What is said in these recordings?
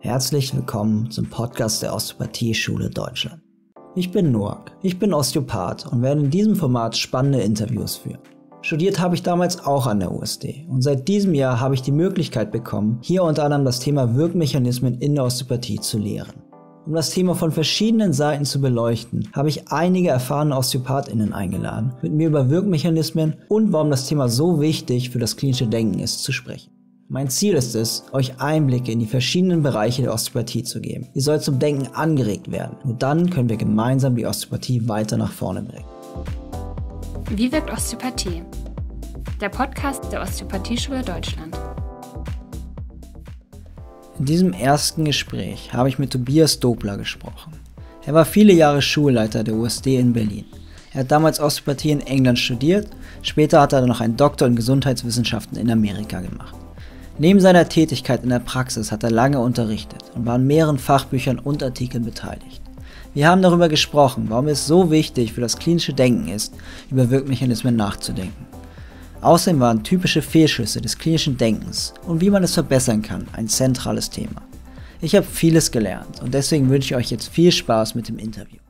Herzlich willkommen zum Podcast der Osteopathie-Schule Deutschland. Ich bin Noak, ich bin Osteopath und werde in diesem Format spannende Interviews führen. Studiert habe ich damals auch an der USD und seit diesem Jahr habe ich die Möglichkeit bekommen, hier unter anderem das Thema Wirkmechanismen in der Osteopathie zu lehren. Um das Thema von verschiedenen Seiten zu beleuchten, habe ich einige erfahrene OsteopathInnen eingeladen, mit mir über Wirkmechanismen und warum das Thema so wichtig für das klinische Denken ist, zu sprechen. Mein Ziel ist es, euch Einblicke in die verschiedenen Bereiche der Osteopathie zu geben. Ihr sollt zum Denken angeregt werden. Nur dann können wir gemeinsam die Osteopathie weiter nach vorne bringen. Wie wirkt Osteopathie? Der Podcast der Osteopathieschule Deutschland. In diesem ersten Gespräch habe ich mit Tobias Dobler gesprochen. Er war viele Jahre Schulleiter der USD in Berlin. Er hat damals Osteopathie in England studiert, später hat er noch einen Doktor in Gesundheitswissenschaften in Amerika gemacht. Neben seiner Tätigkeit in der Praxis hat er lange unterrichtet und war an mehreren Fachbüchern und Artikeln beteiligt. Wir haben darüber gesprochen, warum es so wichtig für das klinische Denken ist, über Wirkmechanismen nachzudenken. Außerdem waren typische Fehlschüsse des klinischen Denkens und wie man es verbessern kann ein zentrales Thema. Ich habe vieles gelernt und deswegen wünsche ich euch jetzt viel Spaß mit dem Interview.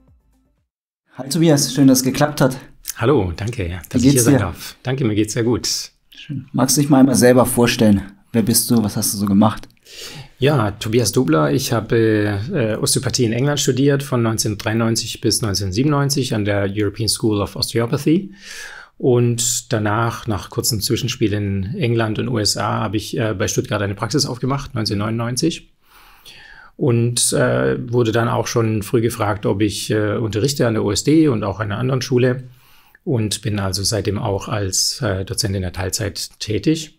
Hi Tobias, schön, dass es geklappt hat. Hallo, danke, dass ich hier sein darf. Danke, mir geht's sehr gut. Schön. Magst du dich mal einmal selber vorstellen? Wer bist du? Was hast du so gemacht? Ja, Tobias Dobler. Ich habe äh, Osteopathie in England studiert von 1993 bis 1997 an der European School of Osteopathy. Und danach, nach kurzem Zwischenspiel in England und USA, habe ich äh, bei Stuttgart eine Praxis aufgemacht, 1999. Und äh, wurde dann auch schon früh gefragt, ob ich äh, unterrichte an der OSD und auch an einer anderen Schule. Und bin also seitdem auch als äh, Dozent in der Teilzeit tätig.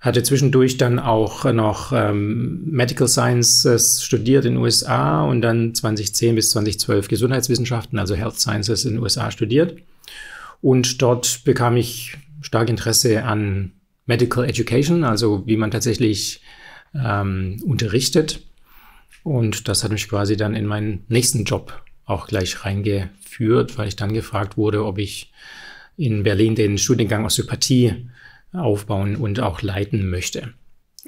Hatte zwischendurch dann auch noch ähm, Medical Sciences studiert in den USA und dann 2010 bis 2012 Gesundheitswissenschaften, also Health Sciences in den USA studiert. Und dort bekam ich stark Interesse an Medical Education, also wie man tatsächlich ähm, unterrichtet. Und das hat mich quasi dann in meinen nächsten Job auch gleich reingeführt, weil ich dann gefragt wurde, ob ich in Berlin den Studiengang Osteopathie aufbauen und auch leiten möchte.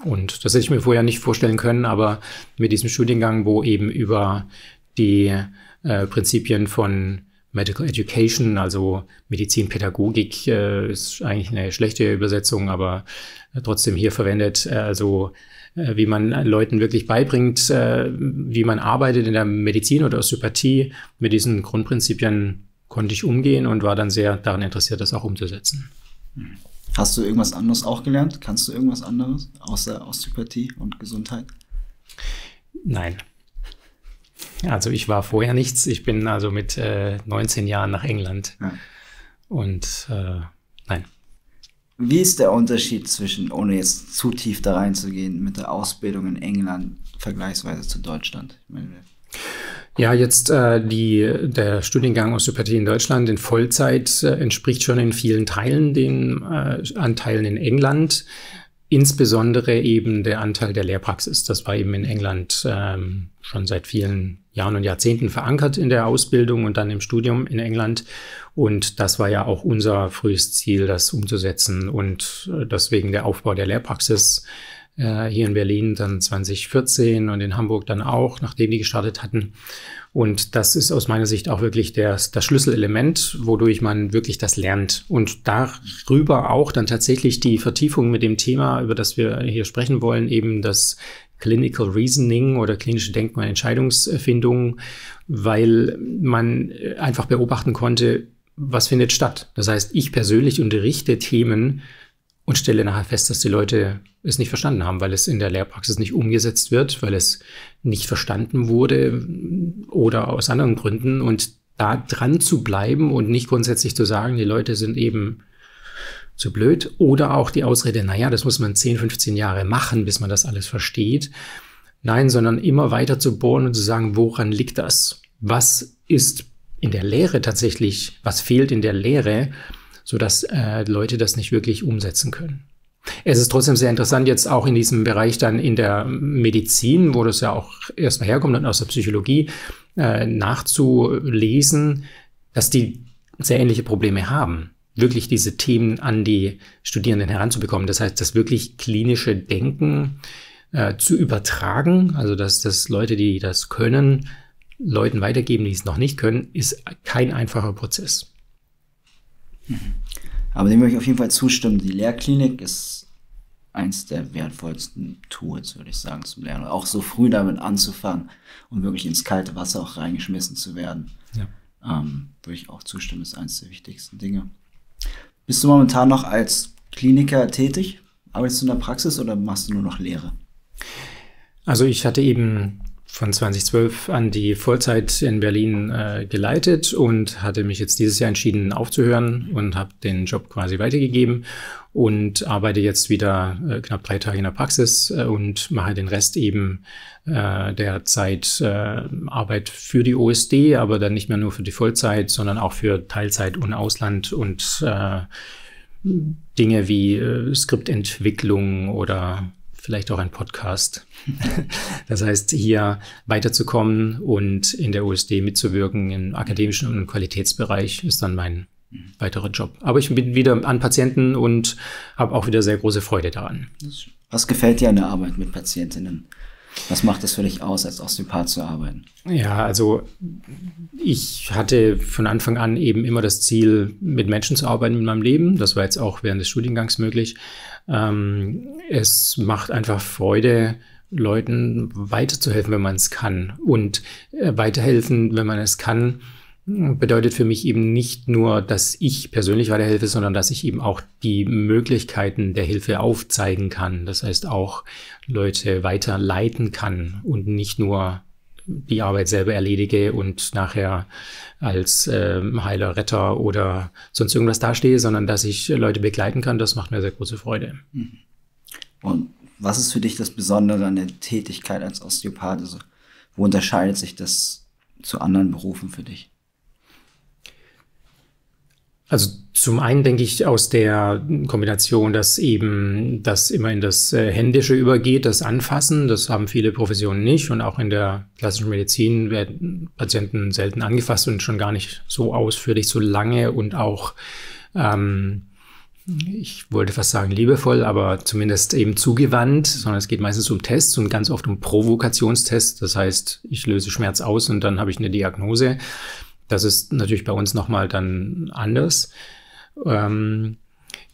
Und das hätte ich mir vorher nicht vorstellen können, aber mit diesem Studiengang, wo eben über die äh, Prinzipien von Medical Education, also Medizinpädagogik, äh, ist eigentlich eine schlechte Übersetzung, aber trotzdem hier verwendet, äh, also äh, wie man Leuten wirklich beibringt, äh, wie man arbeitet in der Medizin oder Osteopathie. Mit diesen Grundprinzipien konnte ich umgehen und war dann sehr daran interessiert, das auch umzusetzen. Hm. Hast du irgendwas anderes auch gelernt? Kannst du irgendwas anderes außer Osteopathie und Gesundheit? Nein. Also ich war vorher nichts. Ich bin also mit äh, 19 Jahren nach England. Ja. Und äh, nein. Wie ist der Unterschied zwischen, ohne jetzt zu tief da reinzugehen, mit der Ausbildung in England vergleichsweise zu Deutschland? Ich meine, ja, jetzt äh, die, der Studiengang Osteopathie in Deutschland in Vollzeit äh, entspricht schon in vielen Teilen den äh, Anteilen in England, insbesondere eben der Anteil der Lehrpraxis. Das war eben in England ähm, schon seit vielen Jahren und Jahrzehnten verankert in der Ausbildung und dann im Studium in England. Und das war ja auch unser frühes Ziel, das umzusetzen und äh, deswegen der Aufbau der Lehrpraxis hier in Berlin dann 2014 und in Hamburg dann auch, nachdem die gestartet hatten. Und das ist aus meiner Sicht auch wirklich der, das Schlüsselelement, wodurch man wirklich das lernt. Und darüber auch dann tatsächlich die Vertiefung mit dem Thema, über das wir hier sprechen wollen, eben das Clinical Reasoning oder klinische Denken und Entscheidungsfindung, weil man einfach beobachten konnte, was findet statt. Das heißt, ich persönlich unterrichte Themen, und stelle nachher fest, dass die Leute es nicht verstanden haben, weil es in der Lehrpraxis nicht umgesetzt wird, weil es nicht verstanden wurde oder aus anderen Gründen. Und da dran zu bleiben und nicht grundsätzlich zu sagen, die Leute sind eben zu blöd oder auch die Ausrede, naja, das muss man 10, 15 Jahre machen, bis man das alles versteht. Nein, sondern immer weiter zu bohren und zu sagen, woran liegt das? Was ist in der Lehre tatsächlich, was fehlt in der Lehre? sodass äh, Leute das nicht wirklich umsetzen können. Es ist trotzdem sehr interessant, jetzt auch in diesem Bereich dann in der Medizin, wo das ja auch erstmal herkommt und aus der Psychologie, äh, nachzulesen, dass die sehr ähnliche Probleme haben, wirklich diese Themen an die Studierenden heranzubekommen. Das heißt, das wirklich klinische Denken äh, zu übertragen, also dass das Leute, die das können, Leuten weitergeben, die es noch nicht können, ist kein einfacher Prozess. Mhm. Aber dem würde ich auf jeden Fall zustimmen. Die Lehrklinik ist eins der wertvollsten Tools, würde ich sagen, zum Lernen. Auch so früh damit anzufangen und wirklich ins kalte Wasser auch reingeschmissen zu werden. Ja. Ähm, würde ich auch zustimmen, ist eines der wichtigsten Dinge. Bist du momentan noch als Kliniker tätig? Arbeitest du in der Praxis oder machst du nur noch Lehre? Also ich hatte eben von 2012 an die Vollzeit in Berlin äh, geleitet und hatte mich jetzt dieses Jahr entschieden aufzuhören und habe den Job quasi weitergegeben und arbeite jetzt wieder äh, knapp drei Tage in der Praxis äh, und mache den Rest eben äh, der Zeit äh, Arbeit für die OSD, aber dann nicht mehr nur für die Vollzeit, sondern auch für Teilzeit und Ausland und äh, Dinge wie äh, Skriptentwicklung oder vielleicht auch ein Podcast. das heißt, hier weiterzukommen und in der USD mitzuwirken im akademischen und im Qualitätsbereich ist dann mein weiterer Job. Aber ich bin wieder an Patienten und habe auch wieder sehr große Freude daran. Was gefällt dir an der Arbeit mit Patientinnen? Was macht es für dich aus, als Osteopath zu arbeiten? Ja, also ich hatte von Anfang an eben immer das Ziel, mit Menschen zu arbeiten in meinem Leben. Das war jetzt auch während des Studiengangs möglich. Ähm, es macht einfach Freude, Leuten weiterzuhelfen, wenn man es kann. Und äh, weiterhelfen, wenn man es kann, bedeutet für mich eben nicht nur, dass ich persönlich weiterhelfe, sondern dass ich eben auch die Möglichkeiten der Hilfe aufzeigen kann. Das heißt auch Leute weiterleiten kann und nicht nur die Arbeit selber erledige und nachher als äh, Heiler, Retter oder sonst irgendwas dastehe, sondern dass ich Leute begleiten kann, das macht mir sehr große Freude. Mhm. Und was ist für dich das Besondere an der Tätigkeit als Osteopath? Also, wo unterscheidet sich das zu anderen Berufen für dich? Also zum einen denke ich aus der Kombination, dass eben das immer in das äh, Händische übergeht, das Anfassen, das haben viele Professionen nicht und auch in der klassischen Medizin werden Patienten selten angefasst und schon gar nicht so ausführlich, so lange und auch, ähm, ich wollte fast sagen liebevoll, aber zumindest eben zugewandt, sondern es geht meistens um Tests und ganz oft um Provokationstests. Das heißt, ich löse Schmerz aus und dann habe ich eine Diagnose. Das ist natürlich bei uns nochmal dann anders. Ähm,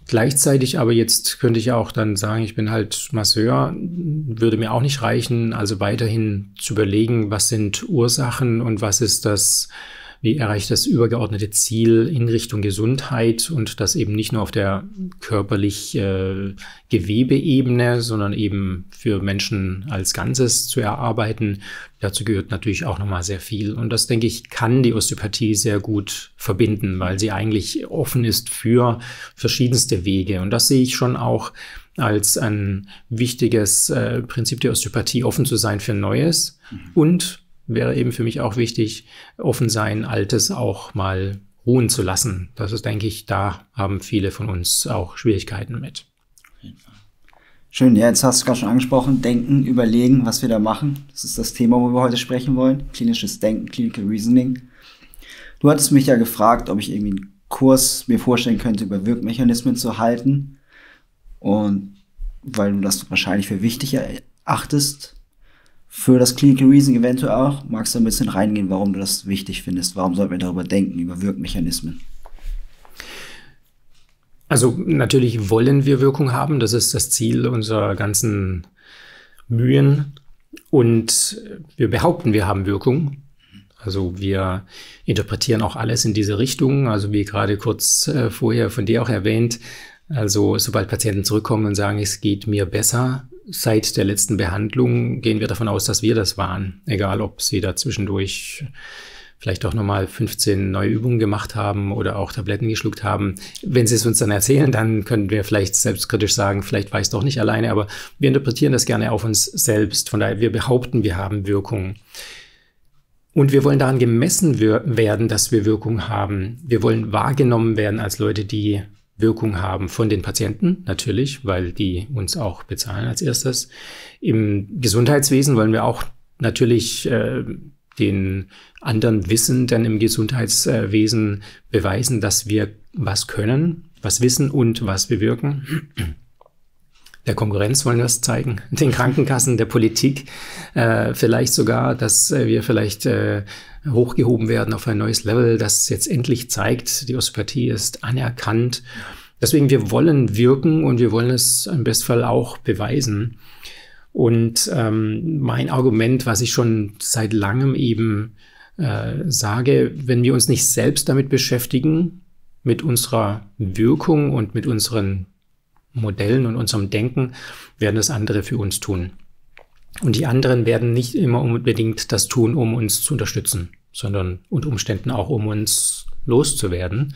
gleichzeitig aber jetzt könnte ich auch dann sagen, ich bin halt Masseur, würde mir auch nicht reichen. Also weiterhin zu überlegen, was sind Ursachen und was ist das wie erreicht das übergeordnete Ziel in Richtung Gesundheit und das eben nicht nur auf der körperlich äh, Gewebeebene, sondern eben für Menschen als Ganzes zu erarbeiten. Dazu gehört natürlich auch nochmal sehr viel. Und das, denke ich, kann die Osteopathie sehr gut verbinden, weil sie eigentlich offen ist für verschiedenste Wege. Und das sehe ich schon auch als ein wichtiges äh, Prinzip der Osteopathie, offen zu sein für Neues mhm. und wäre eben für mich auch wichtig, offen sein, Altes auch mal ruhen zu lassen. Das ist, denke ich, da haben viele von uns auch Schwierigkeiten mit. Schön, ja, jetzt hast du gerade schon angesprochen, denken, überlegen, was wir da machen. Das ist das Thema, wo wir heute sprechen wollen. Klinisches Denken, Clinical Reasoning. Du hattest mich ja gefragt, ob ich irgendwie einen Kurs mir vorstellen könnte, über Wirkmechanismen zu halten. Und weil du das wahrscheinlich für wichtig erachtest, für das Clinical Reasoning eventuell auch. Magst du ein bisschen reingehen, warum du das wichtig findest? Warum sollten wir darüber denken, über Wirkmechanismen? Also natürlich wollen wir Wirkung haben. Das ist das Ziel unserer ganzen Mühen. Und wir behaupten, wir haben Wirkung. Also wir interpretieren auch alles in diese Richtung. Also wie gerade kurz äh, vorher von dir auch erwähnt. Also sobald Patienten zurückkommen und sagen, es geht mir besser, seit der letzten Behandlung gehen wir davon aus, dass wir das waren. Egal, ob sie da zwischendurch vielleicht auch nochmal 15 neue Übungen gemacht haben oder auch Tabletten geschluckt haben. Wenn sie es uns dann erzählen, dann können wir vielleicht selbstkritisch sagen, vielleicht war ich es doch nicht alleine, aber wir interpretieren das gerne auf uns selbst. Von daher, wir behaupten, wir haben Wirkung. Und wir wollen daran gemessen werden, dass wir Wirkung haben. Wir wollen wahrgenommen werden als Leute, die Wirkung haben von den Patienten, natürlich, weil die uns auch bezahlen als erstes. Im Gesundheitswesen wollen wir auch natürlich äh, den anderen Wissenden im Gesundheitswesen beweisen, dass wir was können, was wissen und was bewirken. Der Konkurrenz wollen wir es zeigen, den Krankenkassen, der Politik, äh, vielleicht sogar, dass äh, wir vielleicht äh, hochgehoben werden auf ein neues Level, das jetzt endlich zeigt, die Osteopathie ist anerkannt. Deswegen, wir wollen wirken und wir wollen es im Bestfall auch beweisen. Und ähm, mein Argument, was ich schon seit langem eben äh, sage, wenn wir uns nicht selbst damit beschäftigen, mit unserer Wirkung und mit unseren Modellen und unserem Denken, werden es andere für uns tun. Und die anderen werden nicht immer unbedingt das tun, um uns zu unterstützen, sondern unter Umständen auch, um uns loszuwerden.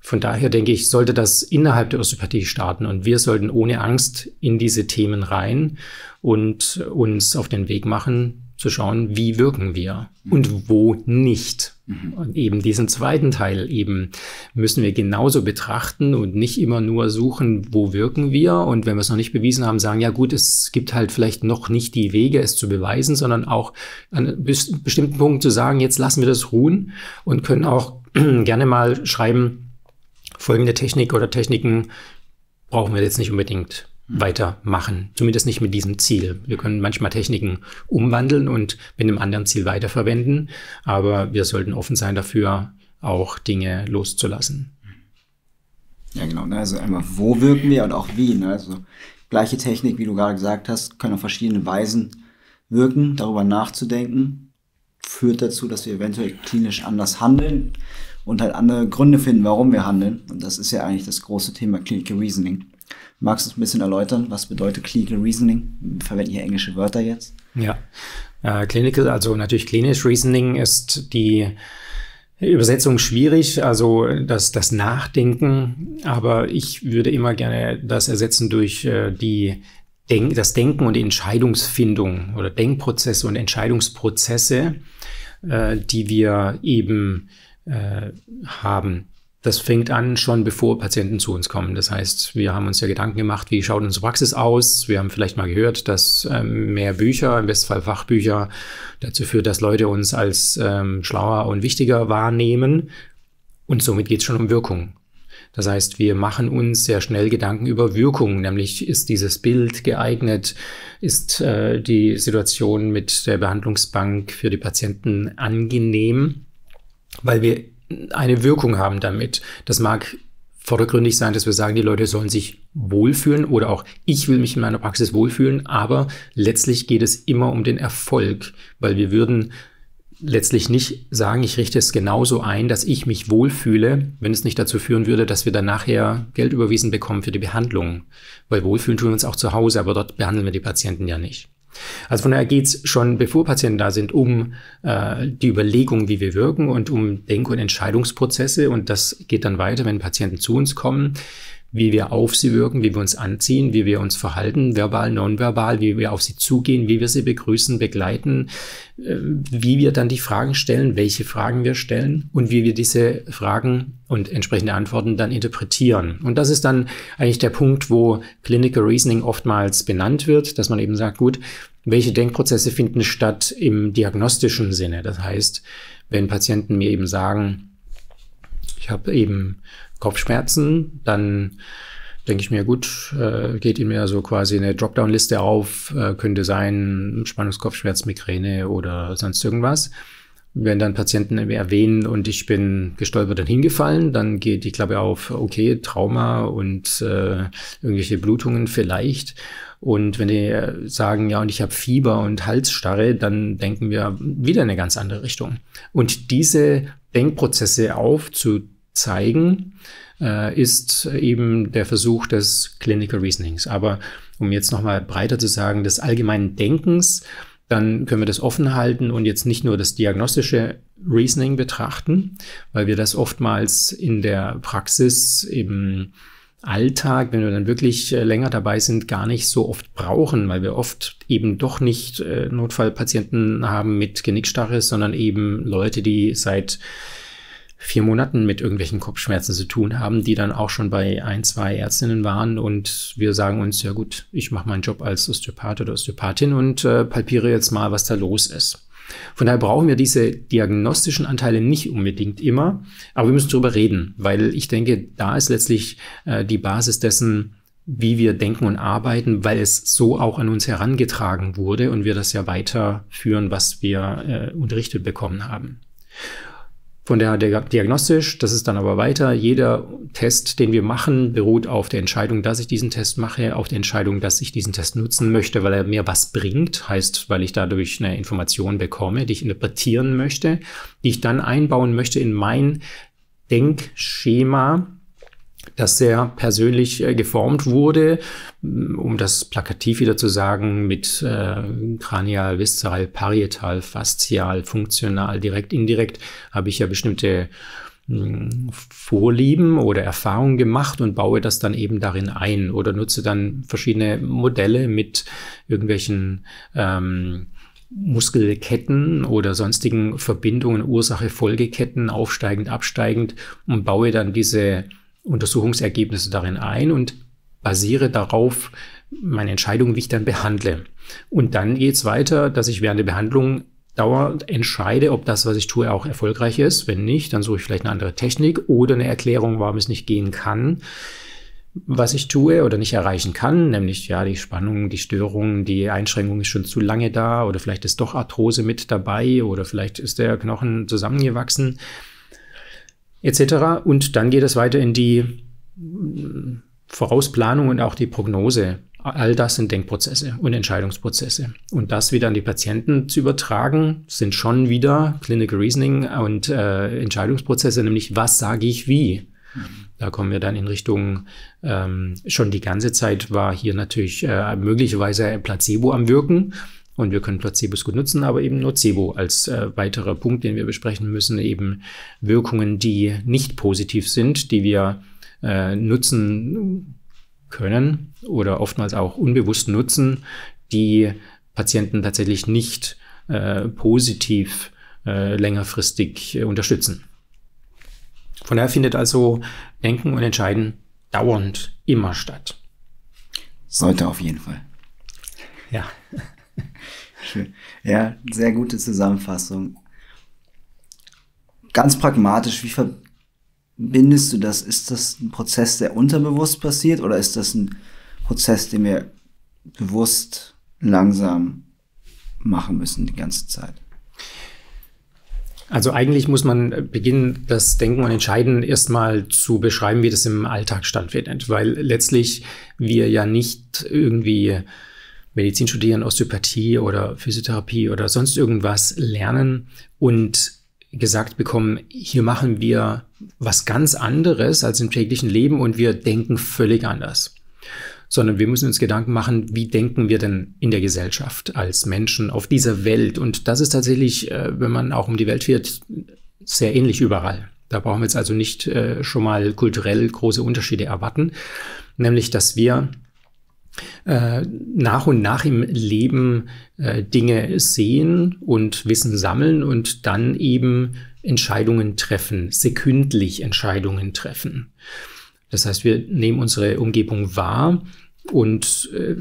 Von daher denke ich, sollte das innerhalb der Osteopathie starten und wir sollten ohne Angst in diese Themen rein und uns auf den Weg machen, zu schauen, wie wirken wir und wo nicht. Mhm. Und eben diesen zweiten Teil eben müssen wir genauso betrachten und nicht immer nur suchen, wo wirken wir. Und wenn wir es noch nicht bewiesen haben, sagen, ja gut, es gibt halt vielleicht noch nicht die Wege, es zu beweisen, sondern auch an bestimmten Punkt zu sagen, jetzt lassen wir das ruhen und können auch gerne mal schreiben, folgende Technik oder Techniken brauchen wir jetzt nicht unbedingt. Weitermachen. Zumindest nicht mit diesem Ziel. Wir können manchmal Techniken umwandeln und mit einem anderen Ziel weiterverwenden, aber wir sollten offen sein dafür, auch Dinge loszulassen. Ja, genau. Ne? Also einmal, wo wirken wir und auch wie. Ne? Also gleiche Technik, wie du gerade gesagt hast, können auf verschiedene Weisen wirken. Darüber nachzudenken führt dazu, dass wir eventuell klinisch anders handeln und halt andere Gründe finden, warum wir handeln. Und das ist ja eigentlich das große Thema Clinical Reasoning. Magst du es ein bisschen erläutern? Was bedeutet Clinical Reasoning? Wir verwenden hier englische Wörter jetzt. Ja, äh, Clinical, also natürlich klinisch Reasoning ist die Übersetzung schwierig, also das, das Nachdenken, aber ich würde immer gerne das ersetzen durch äh, die Denk das Denken und die Entscheidungsfindung oder Denkprozesse und Entscheidungsprozesse, äh, die wir eben äh, haben. Das fängt an schon bevor Patienten zu uns kommen. Das heißt, wir haben uns ja Gedanken gemacht, wie schaut unsere Praxis aus. Wir haben vielleicht mal gehört, dass ähm, mehr Bücher, im Bestfall Fachbücher, dazu führt, dass Leute uns als ähm, schlauer und wichtiger wahrnehmen. Und somit geht es schon um Wirkung. Das heißt, wir machen uns sehr schnell Gedanken über Wirkung, nämlich ist dieses Bild geeignet, ist äh, die Situation mit der Behandlungsbank für die Patienten angenehm weil wir eine Wirkung haben damit. Das mag vordergründig sein, dass wir sagen, die Leute sollen sich wohlfühlen oder auch ich will mich in meiner Praxis wohlfühlen, aber letztlich geht es immer um den Erfolg, weil wir würden letztlich nicht sagen, ich richte es genauso ein, dass ich mich wohlfühle, wenn es nicht dazu führen würde, dass wir dann nachher Geld überwiesen bekommen für die Behandlung. Weil wohlfühlen tun wir uns auch zu Hause, aber dort behandeln wir die Patienten ja nicht. Also von daher geht es schon, bevor Patienten da sind, um äh, die Überlegung, wie wir wirken und um Denk- und Entscheidungsprozesse. Und das geht dann weiter, wenn Patienten zu uns kommen wie wir auf sie wirken, wie wir uns anziehen, wie wir uns verhalten, verbal, nonverbal, wie wir auf sie zugehen, wie wir sie begrüßen, begleiten, äh, wie wir dann die Fragen stellen, welche Fragen wir stellen und wie wir diese Fragen und entsprechende Antworten dann interpretieren. Und das ist dann eigentlich der Punkt, wo Clinical Reasoning oftmals benannt wird, dass man eben sagt, gut, welche Denkprozesse finden statt im diagnostischen Sinne? Das heißt, wenn Patienten mir eben sagen, ich habe eben Kopfschmerzen, dann denke ich mir, gut, äh, geht Ihnen ja so quasi eine Dropdown-Liste auf, äh, könnte sein Spannungskopfschmerz, Migräne oder sonst irgendwas. Wenn dann Patienten erwähnen und ich bin gestolpert und hingefallen, dann geht die Klappe auf, okay, Trauma und äh, irgendwelche Blutungen vielleicht. Und wenn die sagen, ja, und ich habe Fieber und Halsstarre, dann denken wir wieder in eine ganz andere Richtung. Und diese Denkprozesse aufzu zeigen, äh, ist eben der Versuch des Clinical Reasonings. Aber um jetzt nochmal breiter zu sagen, des allgemeinen Denkens, dann können wir das offen halten und jetzt nicht nur das diagnostische Reasoning betrachten, weil wir das oftmals in der Praxis im Alltag, wenn wir dann wirklich äh, länger dabei sind, gar nicht so oft brauchen, weil wir oft eben doch nicht äh, Notfallpatienten haben mit Genickstarre, sondern eben Leute, die seit vier Monaten mit irgendwelchen Kopfschmerzen zu tun haben, die dann auch schon bei ein, zwei Ärztinnen waren und wir sagen uns, ja gut, ich mache meinen Job als Osteopath oder Osteopathin und äh, palpiere jetzt mal, was da los ist. Von daher brauchen wir diese diagnostischen Anteile nicht unbedingt immer, aber wir müssen darüber reden, weil ich denke, da ist letztlich äh, die Basis dessen, wie wir denken und arbeiten, weil es so auch an uns herangetragen wurde und wir das ja weiterführen, was wir äh, unterrichtet bekommen haben. Von der diagnostisch, das ist dann aber weiter. Jeder Test, den wir machen, beruht auf der Entscheidung, dass ich diesen Test mache, auf der Entscheidung, dass ich diesen Test nutzen möchte, weil er mir was bringt, heißt, weil ich dadurch eine Information bekomme, die ich interpretieren möchte, die ich dann einbauen möchte in mein Denkschema, das sehr persönlich äh, geformt wurde, um das plakativ wieder zu sagen, mit äh, kranial, viszeral, parietal, faszial, funktional, direkt, indirekt, habe ich ja bestimmte mm, Vorlieben oder Erfahrungen gemacht und baue das dann eben darin ein oder nutze dann verschiedene Modelle mit irgendwelchen ähm, Muskelketten oder sonstigen Verbindungen, Ursache-Folgeketten, aufsteigend, absteigend und baue dann diese Untersuchungsergebnisse darin ein und basiere darauf meine Entscheidung, wie ich dann behandle. Und dann geht es weiter, dass ich während der Behandlung dauernd entscheide, ob das, was ich tue, auch erfolgreich ist. Wenn nicht, dann suche ich vielleicht eine andere Technik oder eine Erklärung, warum es nicht gehen kann, was ich tue oder nicht erreichen kann, nämlich ja die Spannung, die Störung, die Einschränkung ist schon zu lange da oder vielleicht ist doch Arthrose mit dabei oder vielleicht ist der Knochen zusammengewachsen etc. Und dann geht es weiter in die mm, Vorausplanung und auch die Prognose. All das sind Denkprozesse und Entscheidungsprozesse. Und das wieder an die Patienten zu übertragen, sind schon wieder Clinical Reasoning und äh, Entscheidungsprozesse, nämlich was sage ich wie. Mhm. Da kommen wir dann in Richtung, ähm, schon die ganze Zeit war hier natürlich äh, möglicherweise ein Placebo am Wirken. Und wir können Placebos gut nutzen, aber eben Nocebo als äh, weiterer Punkt, den wir besprechen müssen, eben Wirkungen, die nicht positiv sind, die wir äh, nutzen können oder oftmals auch unbewusst nutzen, die Patienten tatsächlich nicht äh, positiv äh, längerfristig äh, unterstützen. Von daher findet also Denken und Entscheiden dauernd immer statt. Sollte auf jeden Fall. Ja. Schön. Ja, sehr gute Zusammenfassung. Ganz pragmatisch, wie verbindest du das? Ist das ein Prozess, der unterbewusst passiert oder ist das ein Prozess, den wir bewusst langsam machen müssen die ganze Zeit? Also eigentlich muss man beginnen, das Denken und Entscheiden erstmal zu beschreiben, wie das im Alltag stattfindet, weil letztlich wir ja nicht irgendwie Medizin studieren, Osteopathie oder Physiotherapie oder sonst irgendwas lernen und gesagt bekommen, hier machen wir was ganz anderes als im täglichen Leben und wir denken völlig anders. Sondern wir müssen uns Gedanken machen, wie denken wir denn in der Gesellschaft als Menschen auf dieser Welt? Und das ist tatsächlich, äh, wenn man auch um die Welt fährt, sehr ähnlich überall. Da brauchen wir jetzt also nicht äh, schon mal kulturell große Unterschiede erwarten, nämlich dass wir äh, nach und nach im Leben äh, Dinge sehen und Wissen sammeln und dann eben Entscheidungen treffen, sekündlich Entscheidungen treffen. Das heißt, wir nehmen unsere Umgebung wahr und äh,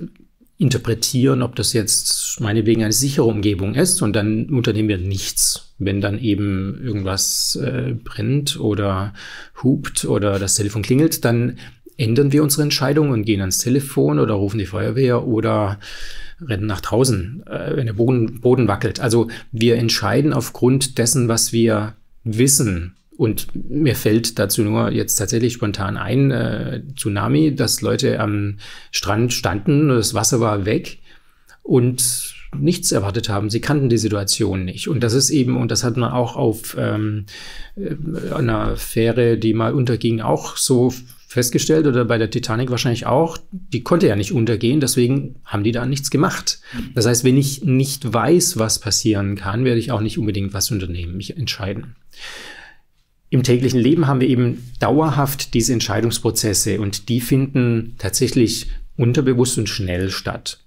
interpretieren, ob das jetzt meinetwegen eine sichere Umgebung ist und dann unternehmen wir nichts. Wenn dann eben irgendwas äh, brennt oder hupt oder das Telefon klingelt, dann ändern wir unsere Entscheidung und gehen ans Telefon oder rufen die Feuerwehr oder rennen nach draußen, äh, wenn der Boden, Boden wackelt. Also wir entscheiden aufgrund dessen, was wir wissen. Und mir fällt dazu nur jetzt tatsächlich spontan ein, äh, Tsunami, dass Leute am Strand standen, das Wasser war weg und nichts erwartet haben. Sie kannten die Situation nicht. Und das ist eben, und das hat man auch auf ähm, äh, einer Fähre, die mal unterging, auch so festgestellt oder bei der Titanic wahrscheinlich auch, die konnte ja nicht untergehen, deswegen haben die da nichts gemacht. Das heißt, wenn ich nicht weiß, was passieren kann, werde ich auch nicht unbedingt was unternehmen, mich entscheiden. Im täglichen Leben haben wir eben dauerhaft diese Entscheidungsprozesse und die finden tatsächlich unterbewusst und schnell statt.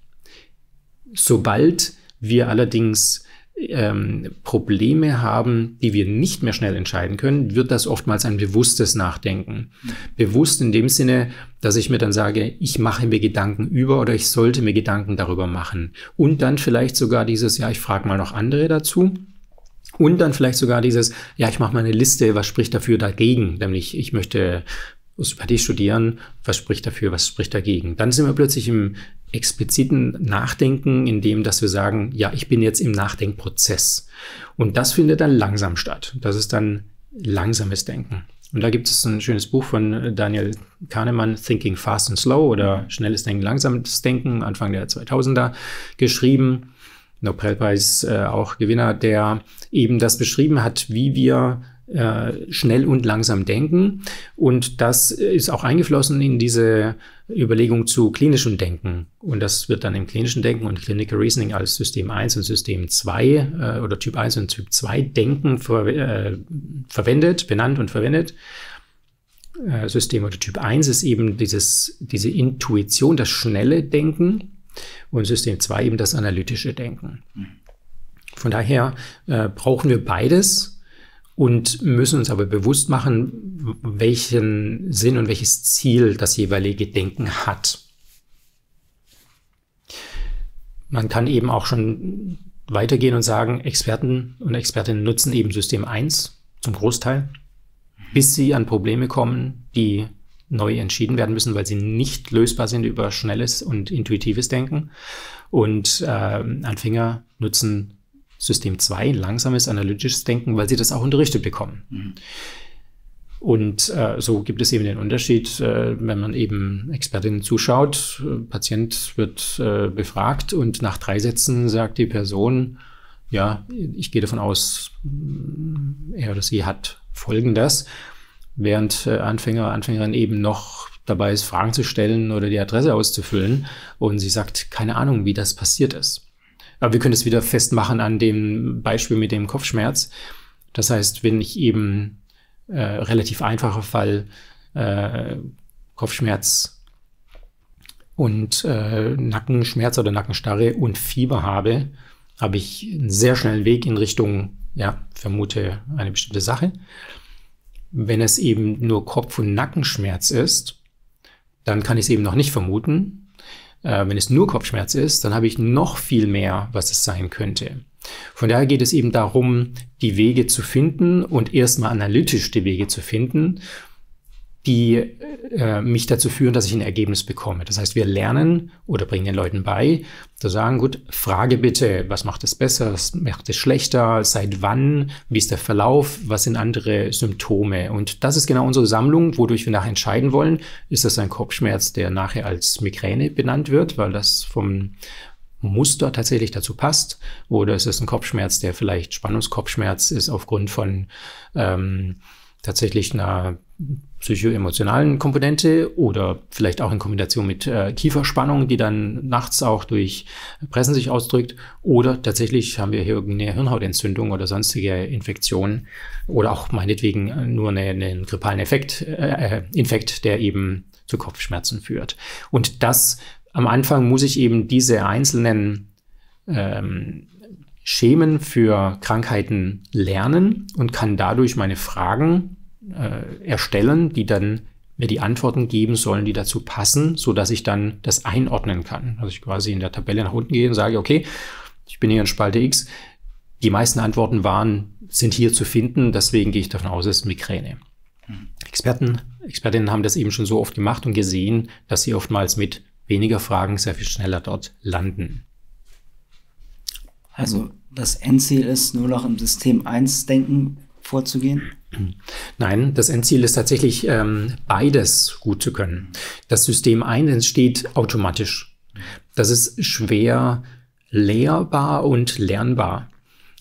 Sobald wir allerdings ähm, Probleme haben, die wir nicht mehr schnell entscheiden können, wird das oftmals ein bewusstes Nachdenken. Bewusst in dem Sinne, dass ich mir dann sage, ich mache mir Gedanken über oder ich sollte mir Gedanken darüber machen. Und dann vielleicht sogar dieses, ja, ich frage mal noch andere dazu. Und dann vielleicht sogar dieses, ja, ich mache mal eine Liste, was spricht dafür dagegen, nämlich ich möchte Osteopathie studieren, was spricht dafür, was spricht dagegen. Dann sind wir plötzlich im expliziten Nachdenken, in dem, dass wir sagen, ja, ich bin jetzt im Nachdenkprozess. Und das findet dann langsam statt. Das ist dann langsames Denken. Und da gibt es ein schönes Buch von Daniel Kahnemann, Thinking Fast and Slow oder Schnelles Denken, Langsames Denken, Anfang der 2000er geschrieben. Nobelpreis äh, auch Gewinner, der eben das beschrieben hat, wie wir äh, schnell und langsam denken. Und das ist auch eingeflossen in diese Überlegung zu klinischem Denken. Und das wird dann im klinischen Denken und Clinical Reasoning als System 1 und System 2 äh, oder Typ 1 und Typ 2 Denken ver äh, verwendet, benannt und verwendet. Äh, System oder Typ 1 ist eben dieses, diese Intuition, das schnelle Denken und System 2 eben das analytische Denken. Von daher äh, brauchen wir beides und müssen uns aber bewusst machen, welchen Sinn und welches Ziel das jeweilige Denken hat. Man kann eben auch schon weitergehen und sagen, Experten und Expertinnen nutzen eben System 1 zum Großteil, bis sie an Probleme kommen, die neu entschieden werden müssen, weil sie nicht lösbar sind über schnelles und intuitives Denken. Und äh, Anfänger nutzen System 2, langsames analytisches Denken, weil sie das auch unterrichtet bekommen. Mhm. Und äh, so gibt es eben den Unterschied, äh, wenn man eben Expertinnen zuschaut, äh, Patient wird äh, befragt und nach drei Sätzen sagt die Person, ja, ich gehe davon aus, er oder sie hat Folgendes während äh, Anfänger, Anfängerin eben noch dabei ist, Fragen zu stellen oder die Adresse auszufüllen und sie sagt, keine Ahnung, wie das passiert ist. Aber wir können es wieder festmachen an dem Beispiel mit dem Kopfschmerz. Das heißt, wenn ich eben äh, relativ einfacher Fall äh, Kopfschmerz und äh, Nackenschmerz oder Nackenstarre und Fieber habe, habe ich einen sehr schnellen Weg in Richtung, ja, vermute eine bestimmte Sache. Wenn es eben nur Kopf- und Nackenschmerz ist, dann kann ich es eben noch nicht vermuten. Äh, wenn es nur Kopfschmerz ist, dann habe ich noch viel mehr, was es sein könnte. Von daher geht es eben darum, die Wege zu finden und erstmal analytisch die Wege zu finden die äh, mich dazu führen, dass ich ein Ergebnis bekomme. Das heißt, wir lernen oder bringen den Leuten bei, zu sagen, gut, frage bitte, was macht es besser, was macht es schlechter, seit wann, wie ist der Verlauf, was sind andere Symptome. Und das ist genau unsere Sammlung, wodurch wir nachher entscheiden wollen, ist das ein Kopfschmerz, der nachher als Migräne benannt wird, weil das vom Muster tatsächlich dazu passt, oder ist es ein Kopfschmerz, der vielleicht Spannungskopfschmerz ist aufgrund von ähm, tatsächlich einer psychoemotionalen Komponente oder vielleicht auch in Kombination mit äh, Kieferspannung, die dann nachts auch durch Pressen sich ausdrückt. Oder tatsächlich haben wir hier irgendeine Hirnhautentzündung oder sonstige Infektion oder auch meinetwegen nur eine, einen grippalen Effekt, äh, Infekt, der eben zu Kopfschmerzen führt. Und das am Anfang muss ich eben diese einzelnen ähm, Schemen für Krankheiten lernen und kann dadurch meine Fragen äh, erstellen, die dann mir die Antworten geben sollen, die dazu passen, so dass ich dann das einordnen kann. Also ich quasi in der Tabelle nach unten gehe und sage, okay, ich bin hier in Spalte X. Die meisten Antworten waren, sind hier zu finden, deswegen gehe ich davon aus, es ist Migräne. Experten, Expertinnen haben das eben schon so oft gemacht und gesehen, dass sie oftmals mit weniger Fragen sehr viel schneller dort landen. Also das Endziel ist nur noch im System 1 denken vorzugehen? Nein, das Endziel ist tatsächlich, ähm, beides gut zu können. Das System 1 entsteht automatisch. Das ist schwer lehrbar und lernbar,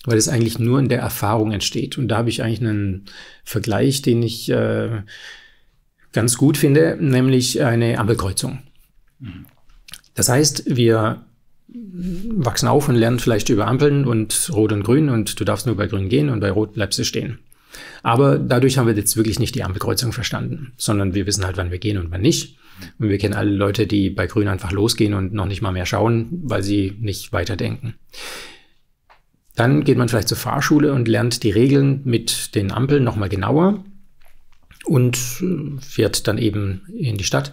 weil es eigentlich nur in der Erfahrung entsteht. Und da habe ich eigentlich einen Vergleich, den ich äh, ganz gut finde, nämlich eine Ampelkreuzung. Das heißt, wir wachsen auf und lernen vielleicht über Ampeln und Rot und Grün und du darfst nur bei Grün gehen und bei Rot bleibst du stehen. Aber dadurch haben wir jetzt wirklich nicht die Ampelkreuzung verstanden, sondern wir wissen halt, wann wir gehen und wann nicht. Und wir kennen alle Leute, die bei Grün einfach losgehen und noch nicht mal mehr schauen, weil sie nicht weiterdenken. Dann geht man vielleicht zur Fahrschule und lernt die Regeln mit den Ampeln nochmal genauer und äh, fährt dann eben in die Stadt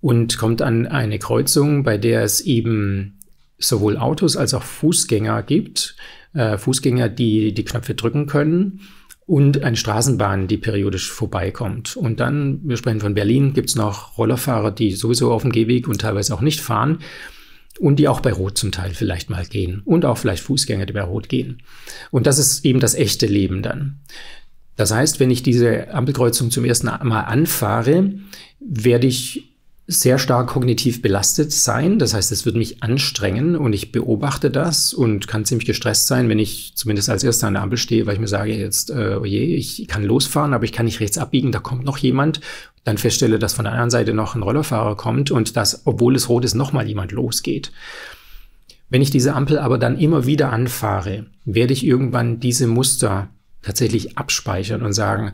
und kommt an eine Kreuzung, bei der es eben sowohl Autos als auch Fußgänger gibt. Äh, Fußgänger, die die Knöpfe drücken können und eine Straßenbahn, die periodisch vorbeikommt. Und dann, wir sprechen von Berlin, gibt es noch Rollerfahrer, die sowieso auf dem Gehweg und teilweise auch nicht fahren und die auch bei Rot zum Teil vielleicht mal gehen und auch vielleicht Fußgänger, die bei Rot gehen. Und das ist eben das echte Leben dann. Das heißt, wenn ich diese Ampelkreuzung zum ersten Mal anfahre, werde ich sehr stark kognitiv belastet sein. Das heißt, es wird mich anstrengen und ich beobachte das und kann ziemlich gestresst sein, wenn ich zumindest als erster an der Ampel stehe, weil ich mir sage, jetzt, äh, oh je, ich kann losfahren, aber ich kann nicht rechts abbiegen, da kommt noch jemand. Dann feststelle, dass von der anderen Seite noch ein Rollerfahrer kommt und dass, obwohl es rot ist, nochmal jemand losgeht. Wenn ich diese Ampel aber dann immer wieder anfahre, werde ich irgendwann diese Muster tatsächlich abspeichern und sagen,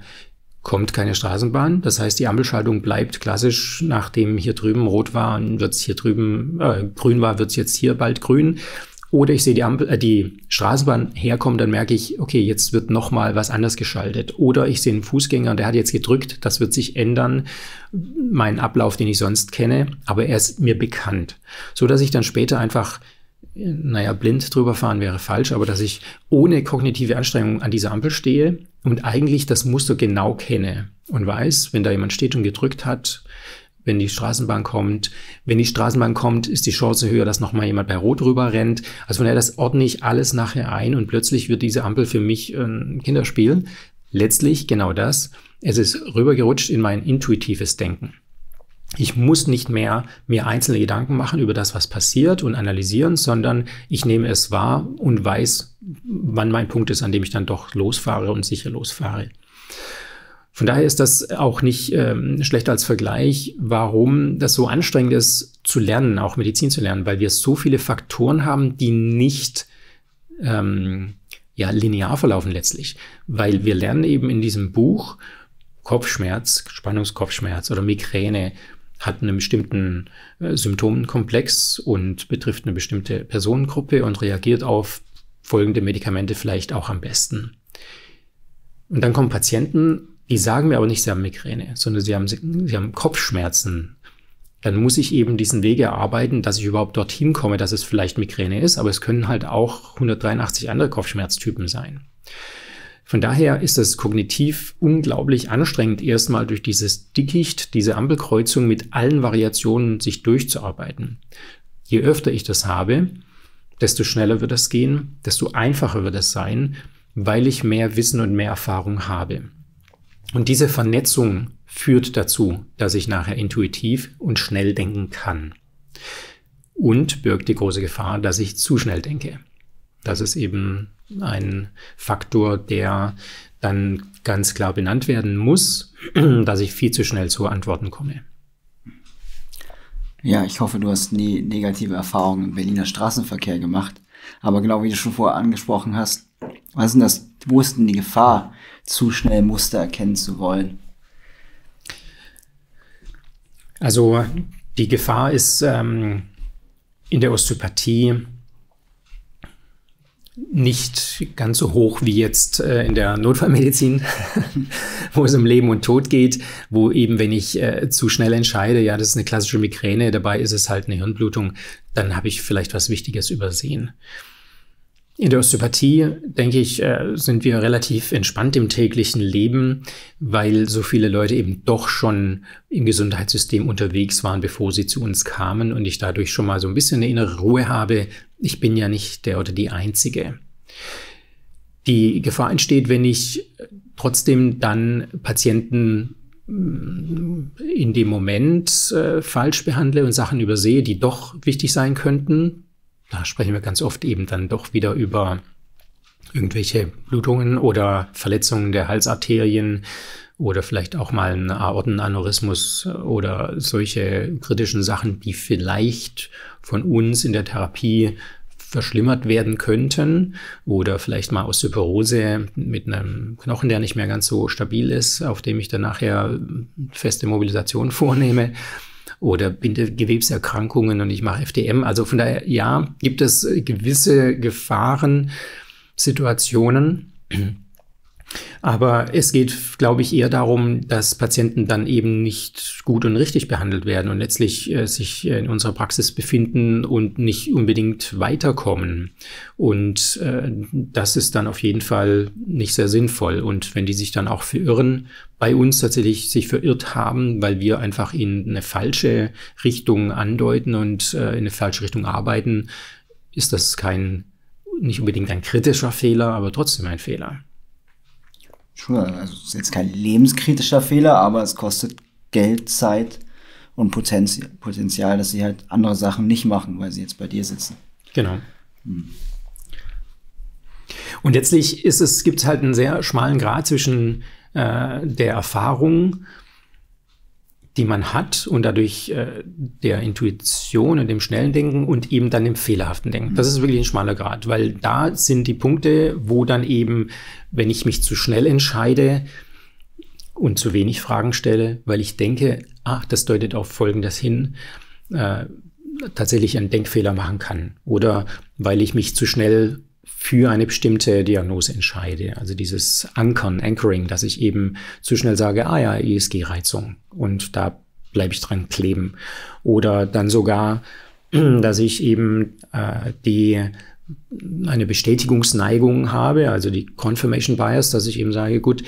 kommt keine Straßenbahn. Das heißt, die Ampelschaltung bleibt klassisch, nachdem hier drüben rot war, wird es hier drüben äh, grün war, wird es jetzt hier bald grün. Oder ich sehe die Ampel, äh, die Straßenbahn herkommen, dann merke ich, okay, jetzt wird noch mal was anders geschaltet. Oder ich sehe einen Fußgänger, der hat jetzt gedrückt, das wird sich ändern, mein Ablauf, den ich sonst kenne, aber er ist mir bekannt, so dass ich dann später einfach naja, blind drüber fahren wäre falsch, aber dass ich ohne kognitive Anstrengung an dieser Ampel stehe und eigentlich das Muster genau kenne und weiß, wenn da jemand steht und gedrückt hat, wenn die Straßenbahn kommt. Wenn die Straßenbahn kommt, ist die Chance höher, dass nochmal jemand bei Rot rüber rennt. Also von daher, das ordne ich alles nachher ein und plötzlich wird diese Ampel für mich ein Kinderspiel. Letztlich genau das. Es ist rübergerutscht in mein intuitives Denken. Ich muss nicht mehr mir einzelne Gedanken machen über das, was passiert und analysieren, sondern ich nehme es wahr und weiß, wann mein Punkt ist, an dem ich dann doch losfahre und sicher losfahre. Von daher ist das auch nicht ähm, schlecht als Vergleich, warum das so anstrengend ist zu lernen, auch Medizin zu lernen, weil wir so viele Faktoren haben, die nicht ähm, ja, linear verlaufen letztlich. Weil wir lernen eben in diesem Buch Kopfschmerz, Spannungskopfschmerz oder Migräne hat einen bestimmten äh, Symptomenkomplex und betrifft eine bestimmte Personengruppe und reagiert auf folgende Medikamente vielleicht auch am besten. Und dann kommen Patienten, die sagen mir aber nicht, sie haben Migräne, sondern sie haben, sie haben Kopfschmerzen. Dann muss ich eben diesen Weg erarbeiten, dass ich überhaupt dorthin komme, dass es vielleicht Migräne ist, aber es können halt auch 183 andere Kopfschmerztypen sein. Von daher ist es kognitiv unglaublich anstrengend, erstmal durch dieses Dickicht, diese Ampelkreuzung mit allen Variationen sich durchzuarbeiten. Je öfter ich das habe, desto schneller wird das gehen, desto einfacher wird es sein, weil ich mehr Wissen und mehr Erfahrung habe. Und diese Vernetzung führt dazu, dass ich nachher intuitiv und schnell denken kann. Und birgt die große Gefahr, dass ich zu schnell denke. Das ist eben ein Faktor, der dann ganz klar benannt werden muss, dass ich viel zu schnell zu Antworten komme. Ja, ich hoffe, du hast nie negative Erfahrungen im Berliner Straßenverkehr gemacht. Aber genau wie du schon vorher angesprochen hast, was ist denn das, wo ist denn die Gefahr, zu schnell Muster erkennen zu wollen? Also die Gefahr ist ähm, in der Osteopathie nicht ganz so hoch wie jetzt äh, in der Notfallmedizin, wo es um Leben und Tod geht, wo eben, wenn ich äh, zu schnell entscheide, ja, das ist eine klassische Migräne, dabei ist es halt eine Hirnblutung, dann habe ich vielleicht was Wichtiges übersehen. In der Osteopathie, denke ich, äh, sind wir relativ entspannt im täglichen Leben, weil so viele Leute eben doch schon im Gesundheitssystem unterwegs waren, bevor sie zu uns kamen und ich dadurch schon mal so ein bisschen eine innere Ruhe habe. Ich bin ja nicht der oder die Einzige. Die Gefahr entsteht, wenn ich trotzdem dann Patienten mm, in dem Moment äh, falsch behandle und Sachen übersehe, die doch wichtig sein könnten, da sprechen wir ganz oft eben dann doch wieder über irgendwelche Blutungen oder Verletzungen der Halsarterien oder vielleicht auch mal ein Aortenaneurysmus oder solche kritischen Sachen, die vielleicht von uns in der Therapie verschlimmert werden könnten oder vielleicht mal Osteoporose mit einem Knochen, der nicht mehr ganz so stabil ist, auf dem ich dann nachher feste Mobilisation vornehme oder Bindegewebserkrankungen und ich mache FDM. Also von daher, ja, gibt es gewisse Gefahrensituationen. Aber es geht, glaube ich, eher darum, dass Patienten dann eben nicht gut und richtig behandelt werden und letztlich äh, sich in unserer Praxis befinden und nicht unbedingt weiterkommen. Und äh, das ist dann auf jeden Fall nicht sehr sinnvoll. Und wenn die sich dann auch verirren, bei uns tatsächlich sich verirrt haben, weil wir einfach in eine falsche Richtung andeuten und äh, in eine falsche Richtung arbeiten, ist das kein, nicht unbedingt ein kritischer Fehler, aber trotzdem ein Fehler. Sure, also es ist jetzt kein lebenskritischer Fehler, aber es kostet Geld, Zeit und Potenzial, Potenzial, dass sie halt andere Sachen nicht machen, weil sie jetzt bei dir sitzen. Genau. Hm. Und letztlich ist es, gibt es halt einen sehr schmalen Grad zwischen äh, der Erfahrung die man hat und dadurch äh, der Intuition und dem schnellen Denken und eben dann dem fehlerhaften Denken. Das ist wirklich ein schmaler Grad, weil da sind die Punkte, wo dann eben, wenn ich mich zu schnell entscheide und zu wenig Fragen stelle, weil ich denke, ach, das deutet auf Folgendes hin, äh, tatsächlich einen Denkfehler machen kann. Oder weil ich mich zu schnell für eine bestimmte Diagnose entscheide. Also dieses Ankern, Anchoring, dass ich eben zu schnell sage, ah ja, ESG-Reizung und da bleibe ich dran kleben. Oder dann sogar, dass ich eben äh, die eine Bestätigungsneigung habe, also die Confirmation Bias, dass ich eben sage, gut,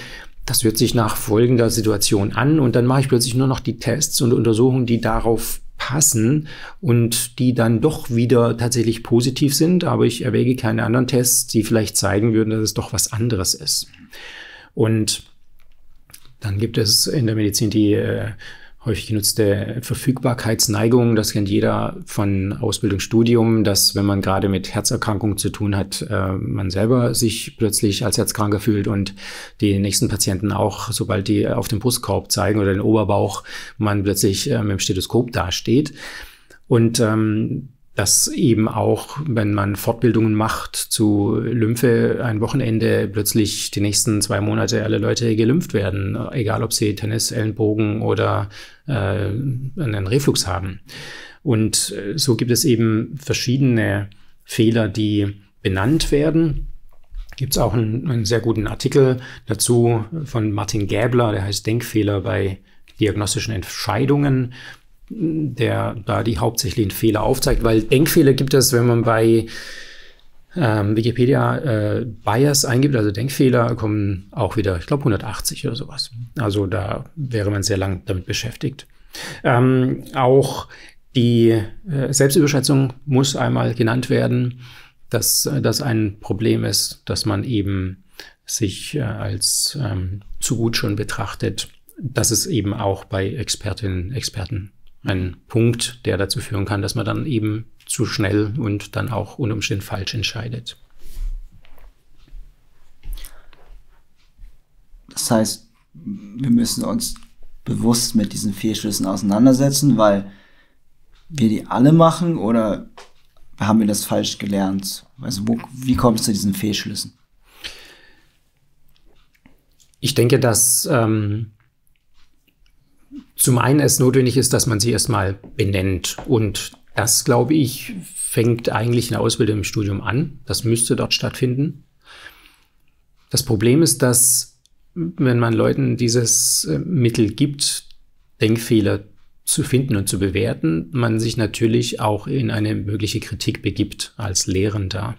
das hört sich nach folgender Situation an und dann mache ich plötzlich nur noch die Tests und Untersuchungen, die darauf passen und die dann doch wieder tatsächlich positiv sind, aber ich erwäge keine anderen Tests, die vielleicht zeigen würden, dass es doch was anderes ist. Und dann gibt es in der Medizin die äh, häufig genutzte Verfügbarkeitsneigung. Das kennt jeder von Ausbildung, Studium, dass wenn man gerade mit Herzerkrankungen zu tun hat, äh, man selber sich plötzlich als Herzkranker fühlt und die nächsten Patienten auch, sobald die auf den Brustkorb zeigen oder den Oberbauch, man plötzlich äh, mit dem Stethoskop dasteht. Und ähm, dass eben auch, wenn man Fortbildungen macht zu Lymphe, ein Wochenende plötzlich die nächsten zwei Monate alle Leute gelympht werden, egal ob sie Tennis, Ellenbogen oder äh, einen Reflux haben. Und äh, so gibt es eben verschiedene Fehler, die benannt werden. Gibt es auch einen, einen, sehr guten Artikel dazu von Martin Gäbler, der heißt Denkfehler bei diagnostischen Entscheidungen der da die hauptsächlichen Fehler aufzeigt, weil Denkfehler gibt es, wenn man bei ähm, Wikipedia äh, Bias eingibt, also Denkfehler, kommen auch wieder, ich glaube, 180 oder sowas. Also da wäre man sehr lang damit beschäftigt. Ähm, auch die äh, Selbstüberschätzung muss einmal genannt werden, dass das ein Problem ist, dass man eben sich äh, als ähm, zu gut schon betrachtet. Das ist eben auch bei Expertinnen, Experten ein Punkt, der dazu führen kann, dass man dann eben zu schnell und dann auch unter Umständen falsch entscheidet. Das heißt, wir müssen uns bewusst mit diesen Fehlschlüssen auseinandersetzen, weil wir die alle machen oder haben wir das falsch gelernt? Also wo, wie kommt es zu diesen Fehlschlüssen? Ich denke, dass ähm, zum einen es notwendig ist, dass man sie erstmal benennt. Und das, glaube ich, fängt eigentlich in der Ausbildung im Studium an. Das müsste dort stattfinden. Das Problem ist, dass wenn man Leuten dieses äh, Mittel gibt, Denkfehler zu finden und zu bewerten, man sich natürlich auch in eine mögliche Kritik begibt als Lehrender.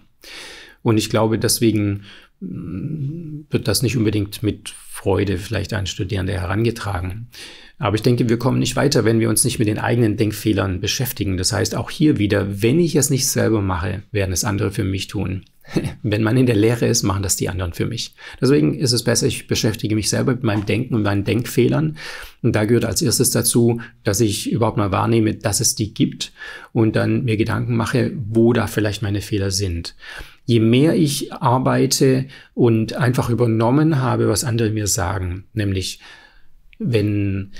Und ich glaube, deswegen mm, wird das nicht unbedingt mit Freude vielleicht an Studierende herangetragen. Aber ich denke, wir kommen nicht weiter, wenn wir uns nicht mit den eigenen Denkfehlern beschäftigen. Das heißt, auch hier wieder, wenn ich es nicht selber mache, werden es andere für mich tun. wenn man in der Lehre ist, machen das die anderen für mich. Deswegen ist es besser, ich beschäftige mich selber mit meinem Denken und meinen Denkfehlern. Und da gehört als erstes dazu, dass ich überhaupt mal wahrnehme, dass es die gibt und dann mir Gedanken mache, wo da vielleicht meine Fehler sind. Je mehr ich arbeite und einfach übernommen habe, was andere mir sagen, nämlich wenn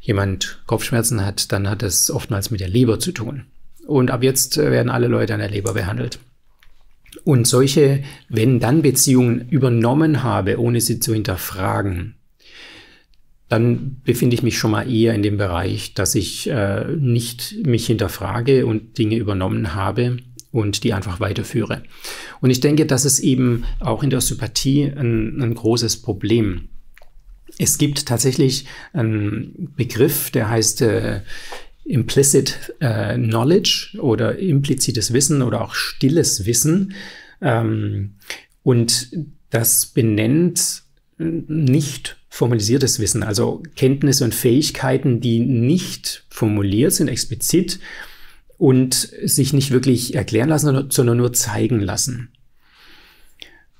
jemand Kopfschmerzen hat, dann hat es oftmals mit der Leber zu tun. Und ab jetzt werden alle Leute an der Leber behandelt. Und solche Wenn-Dann-Beziehungen übernommen habe, ohne sie zu hinterfragen, dann befinde ich mich schon mal eher in dem Bereich, dass ich äh, nicht mich hinterfrage und Dinge übernommen habe und die einfach weiterführe. Und ich denke, das ist eben auch in der Osteopathie ein, ein großes Problem. Es gibt tatsächlich einen Begriff, der heißt äh, Implicit äh, Knowledge oder implizites Wissen oder auch stilles Wissen. Ähm, und das benennt nicht formalisiertes Wissen, also Kenntnisse und Fähigkeiten, die nicht formuliert sind, explizit und sich nicht wirklich erklären lassen, sondern nur zeigen lassen.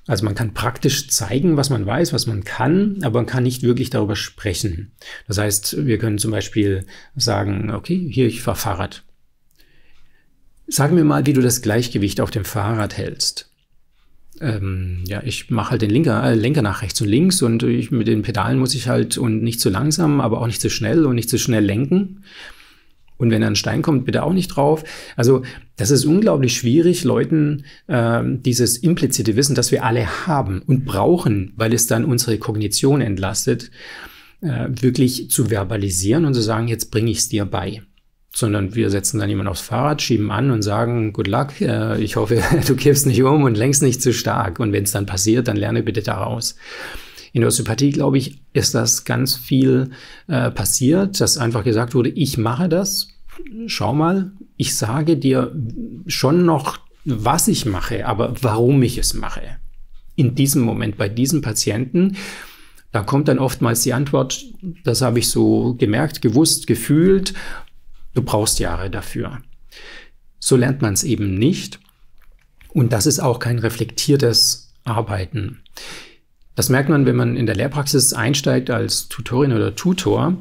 Also man kann praktisch zeigen, was man weiß, was man kann, aber man kann nicht wirklich darüber sprechen. Das heißt, wir können zum Beispiel sagen, okay, hier, ich fahre Fahrrad. Sag mir mal, wie du das Gleichgewicht auf dem Fahrrad hältst ähm, ja, ich mache halt den Lenker, äh, Lenker nach rechts und links und ich, mit den Pedalen muss ich halt und nicht zu langsam, aber auch nicht zu schnell und nicht zu schnell lenken. Und wenn ein Stein kommt, bitte auch nicht drauf. Also das ist unglaublich schwierig, Leuten äh, dieses implizite Wissen, das wir alle haben und brauchen, weil es dann unsere Kognition entlastet, äh, wirklich zu verbalisieren und zu sagen, jetzt bringe ich es dir bei sondern wir setzen dann jemanden aufs Fahrrad, schieben an und sagen, good luck, äh, ich hoffe, du kippst nicht um und lenkst nicht zu stark. Und wenn es dann passiert, dann lerne bitte daraus. In der Osteopathie, glaube ich, ist das ganz viel äh, passiert, dass einfach gesagt wurde, ich mache das, schau mal, ich sage dir schon noch, was ich mache, aber warum ich es mache. In diesem Moment, bei diesem Patienten, da kommt dann oftmals die Antwort, das habe ich so gemerkt, gewusst, gefühlt Du brauchst Jahre dafür. So lernt man es eben nicht. Und das ist auch kein reflektiertes Arbeiten. Das merkt man, wenn man in der Lehrpraxis einsteigt als Tutorin oder Tutor,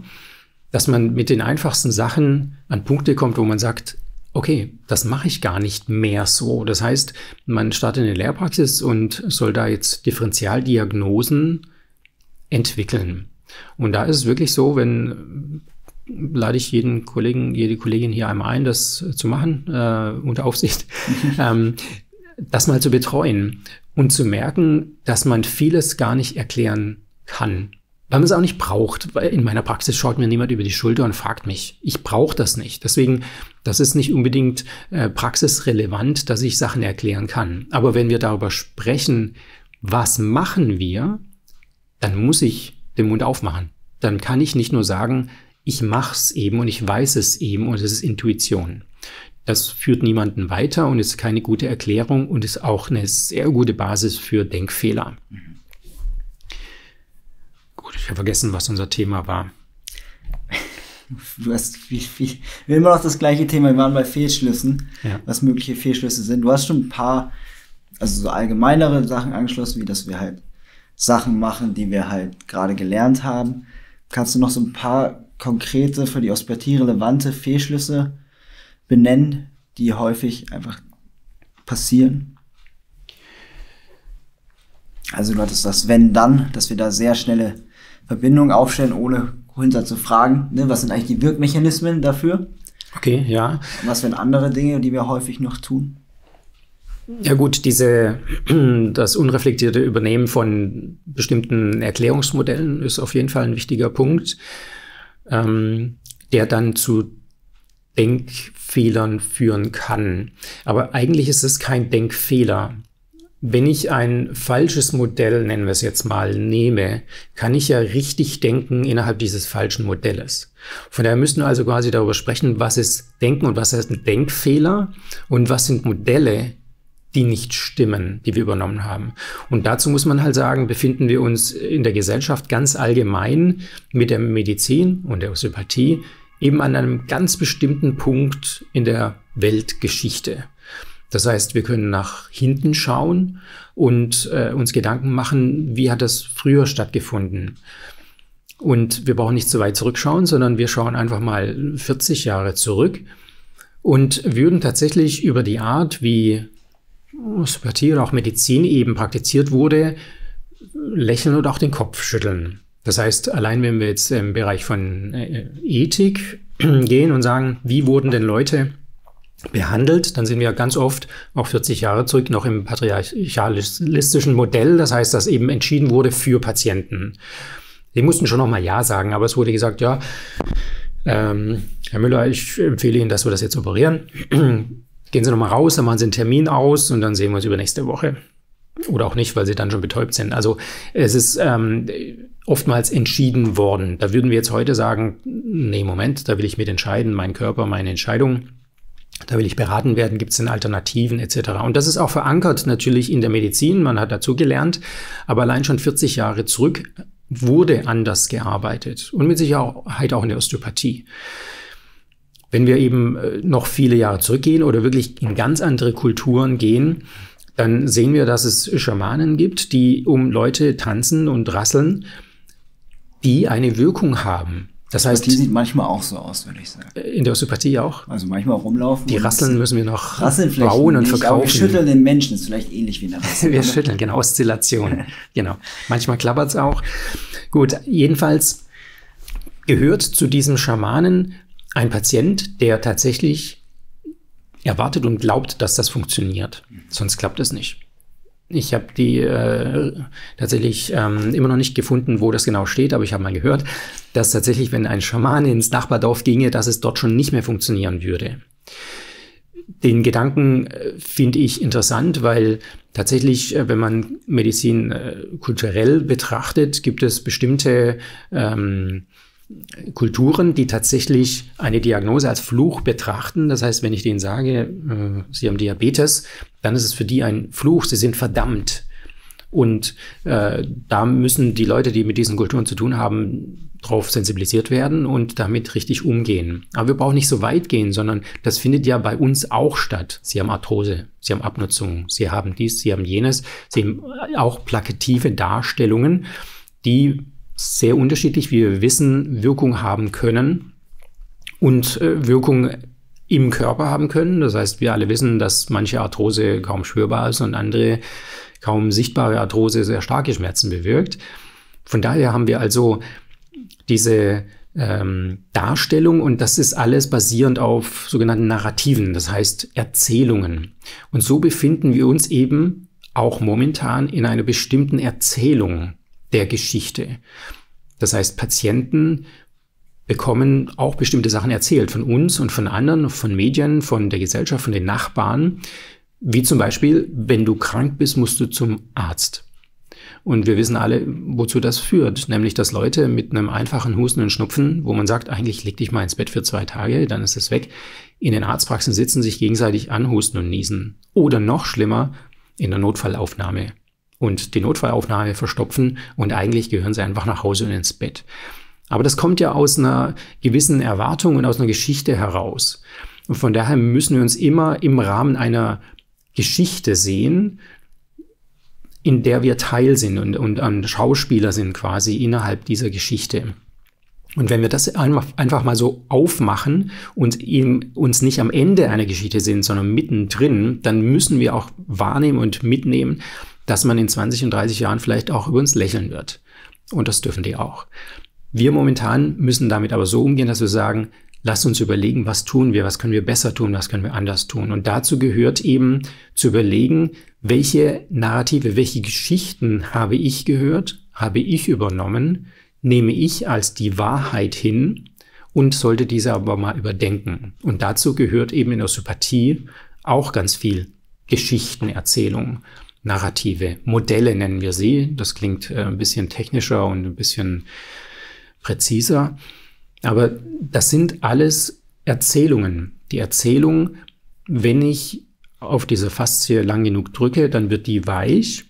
dass man mit den einfachsten Sachen an Punkte kommt, wo man sagt, okay, das mache ich gar nicht mehr so. Das heißt, man startet in der Lehrpraxis und soll da jetzt Differentialdiagnosen entwickeln. Und da ist es wirklich so, wenn lade ich jeden Kollegen, jede Kollegin hier einmal ein, das zu machen, äh, unter Aufsicht, ähm, das mal zu betreuen und zu merken, dass man vieles gar nicht erklären kann. Weil man es auch nicht braucht. Weil in meiner Praxis schaut mir niemand über die Schulter und fragt mich. Ich brauche das nicht. Deswegen, das ist nicht unbedingt äh, praxisrelevant, dass ich Sachen erklären kann. Aber wenn wir darüber sprechen, was machen wir, dann muss ich den Mund aufmachen. Dann kann ich nicht nur sagen, ich mach's eben und ich weiß es eben und es ist Intuition. Das führt niemanden weiter und ist keine gute Erklärung und ist auch eine sehr gute Basis für Denkfehler. Mhm. Gut, ich habe vergessen, was unser Thema war. Du hast wie, wie, wir immer noch das gleiche Thema. Wir waren bei Fehlschlüssen, ja. was mögliche Fehlschlüsse sind. Du hast schon ein paar, also so allgemeinere Sachen angeschlossen, wie dass wir halt Sachen machen, die wir halt gerade gelernt haben. Kannst du noch so ein paar konkrete, für die Osteopathie relevante Fehlschlüsse benennen, die häufig einfach passieren? Also du hattest das Wenn dann, dass wir da sehr schnelle Verbindungen aufstellen, ohne hinter zu fragen, ne, was sind eigentlich die Wirkmechanismen dafür? Okay, ja. Was sind andere Dinge, die wir häufig noch tun? Ja gut, diese, das unreflektierte Übernehmen von bestimmten Erklärungsmodellen ist auf jeden Fall ein wichtiger Punkt ähm, der dann zu Denkfehlern führen kann. Aber eigentlich ist es kein Denkfehler. Wenn ich ein falsches Modell, nennen wir es jetzt mal, nehme, kann ich ja richtig denken innerhalb dieses falschen Modells. Von daher müssen wir also quasi darüber sprechen, was ist Denken und was ist ein Denkfehler und was sind Modelle, die nicht stimmen, die wir übernommen haben. Und dazu muss man halt sagen, befinden wir uns in der Gesellschaft ganz allgemein mit der Medizin und der Osteopathie eben an einem ganz bestimmten Punkt in der Weltgeschichte. Das heißt, wir können nach hinten schauen und äh, uns Gedanken machen, wie hat das früher stattgefunden. Und wir brauchen nicht so weit zurückschauen, sondern wir schauen einfach mal 40 Jahre zurück und würden tatsächlich über die Art, wie Osteopathie oder auch Medizin eben praktiziert wurde, lächeln oder auch den Kopf schütteln. Das heißt, allein wenn wir jetzt im Bereich von äh, Ethik gehen und sagen, wie wurden denn Leute behandelt, dann sind wir ganz oft auch 40 Jahre zurück noch im patriarchalistischen Modell. Das heißt, dass eben entschieden wurde für Patienten. Die mussten schon noch mal Ja sagen, aber es wurde gesagt, ja, ähm, Herr Müller, ich empfehle Ihnen, dass wir das jetzt operieren. gehen Sie nochmal raus, dann machen Sie einen Termin aus und dann sehen wir uns übernächste Woche. Oder auch nicht, weil sie dann schon betäubt sind. Also es ist ähm, oftmals entschieden worden. Da würden wir jetzt heute sagen, nee, Moment, da will ich mit entscheiden, mein Körper, meine Entscheidung. Da will ich beraten werden, gibt es denn Alternativen etc. Und das ist auch verankert natürlich in der Medizin, man hat dazu gelernt, aber allein schon 40 Jahre zurück wurde anders gearbeitet und mit Sicherheit auch in der Osteopathie. Wenn wir eben äh, noch viele Jahre zurückgehen oder wirklich in ganz andere Kulturen gehen, dann sehen wir, dass es Schamanen gibt, die um Leute tanzen und rasseln, die eine Wirkung haben. Das heißt, die sieht manchmal auch so aus, würde ich sagen. In der Osteopathie auch. Also manchmal rumlaufen. Die Rasseln müssen wir noch bauen und nicht, verkaufen. wir schütteln den Menschen, ist vielleicht ähnlich wie eine Rassel. wir schütteln, genau, Oszillation. genau. Manchmal klappert es auch. Gut, jedenfalls gehört zu diesem Schamanen ein Patient, der tatsächlich erwartet und glaubt, dass das funktioniert. Sonst klappt es nicht. Ich habe die äh, tatsächlich ähm, immer noch nicht gefunden, wo das genau steht, aber ich habe mal gehört, dass tatsächlich, wenn ein Schamane ins Nachbardorf ginge, dass es dort schon nicht mehr funktionieren würde. Den Gedanken äh, finde ich interessant, weil tatsächlich, äh, wenn man Medizin äh, kulturell betrachtet, gibt es bestimmte ähm, Kulturen, die tatsächlich eine Diagnose als Fluch betrachten. Das heißt, wenn ich denen sage, äh, sie haben Diabetes, dann ist es für die ein Fluch, sie sind verdammt. Und äh, da müssen die Leute, die mit diesen Kulturen zu tun haben, darauf sensibilisiert werden und damit richtig umgehen. Aber wir brauchen nicht so weit gehen, sondern das findet ja bei uns auch statt. Sie haben Arthrose, Sie haben Abnutzung, Sie haben dies, Sie haben jenes, Sie haben auch plakative Darstellungen, die sehr unterschiedlich, wie wir wissen, Wirkung haben können und äh, Wirkung im Körper haben können. Das heißt, wir alle wissen, dass manche Arthrose kaum spürbar ist und andere kaum sichtbare Arthrose sehr starke Schmerzen bewirkt. Von daher haben wir also diese ähm, Darstellung und das ist alles basierend auf sogenannten Narrativen, das heißt Erzählungen. Und so befinden wir uns eben auch momentan in einer bestimmten Erzählung der Geschichte. Das heißt, Patienten bekommen auch bestimmte Sachen erzählt von uns und von anderen, von Medien, von der Gesellschaft, von den Nachbarn. Wie zum Beispiel, wenn du krank bist, musst du zum Arzt. Und wir wissen alle, wozu das führt. Nämlich, dass Leute mit einem einfachen Husten und Schnupfen, wo man sagt, eigentlich leg dich mal ins Bett für zwei Tage, dann ist es weg, in den Arztpraxen sitzen, sich gegenseitig anhusten und niesen. Oder noch schlimmer, in der Notfallaufnahme und die Notfallaufnahme verstopfen und eigentlich gehören sie einfach nach Hause und ins Bett. Aber das kommt ja aus einer gewissen Erwartung und aus einer Geschichte heraus. Und von daher müssen wir uns immer im Rahmen einer Geschichte sehen, in der wir Teil sind und, und ein Schauspieler sind quasi innerhalb dieser Geschichte. Und wenn wir das einfach mal so aufmachen und eben uns nicht am Ende einer Geschichte sind, sondern mittendrin, dann müssen wir auch wahrnehmen und mitnehmen, dass man in 20 und 30 Jahren vielleicht auch über uns lächeln wird. Und das dürfen die auch. Wir momentan müssen damit aber so umgehen, dass wir sagen, lasst uns überlegen, was tun wir, was können wir besser tun, was können wir anders tun. Und dazu gehört eben zu überlegen, welche Narrative, welche Geschichten habe ich gehört, habe ich übernommen, nehme ich als die Wahrheit hin und sollte diese aber mal überdenken. Und dazu gehört eben in der Sympathie auch ganz viel Geschichtenerzählung. Narrative, Modelle nennen wir sie. Das klingt äh, ein bisschen technischer und ein bisschen präziser. Aber das sind alles Erzählungen. Die Erzählung, wenn ich auf diese Faszie lang genug drücke, dann wird die weich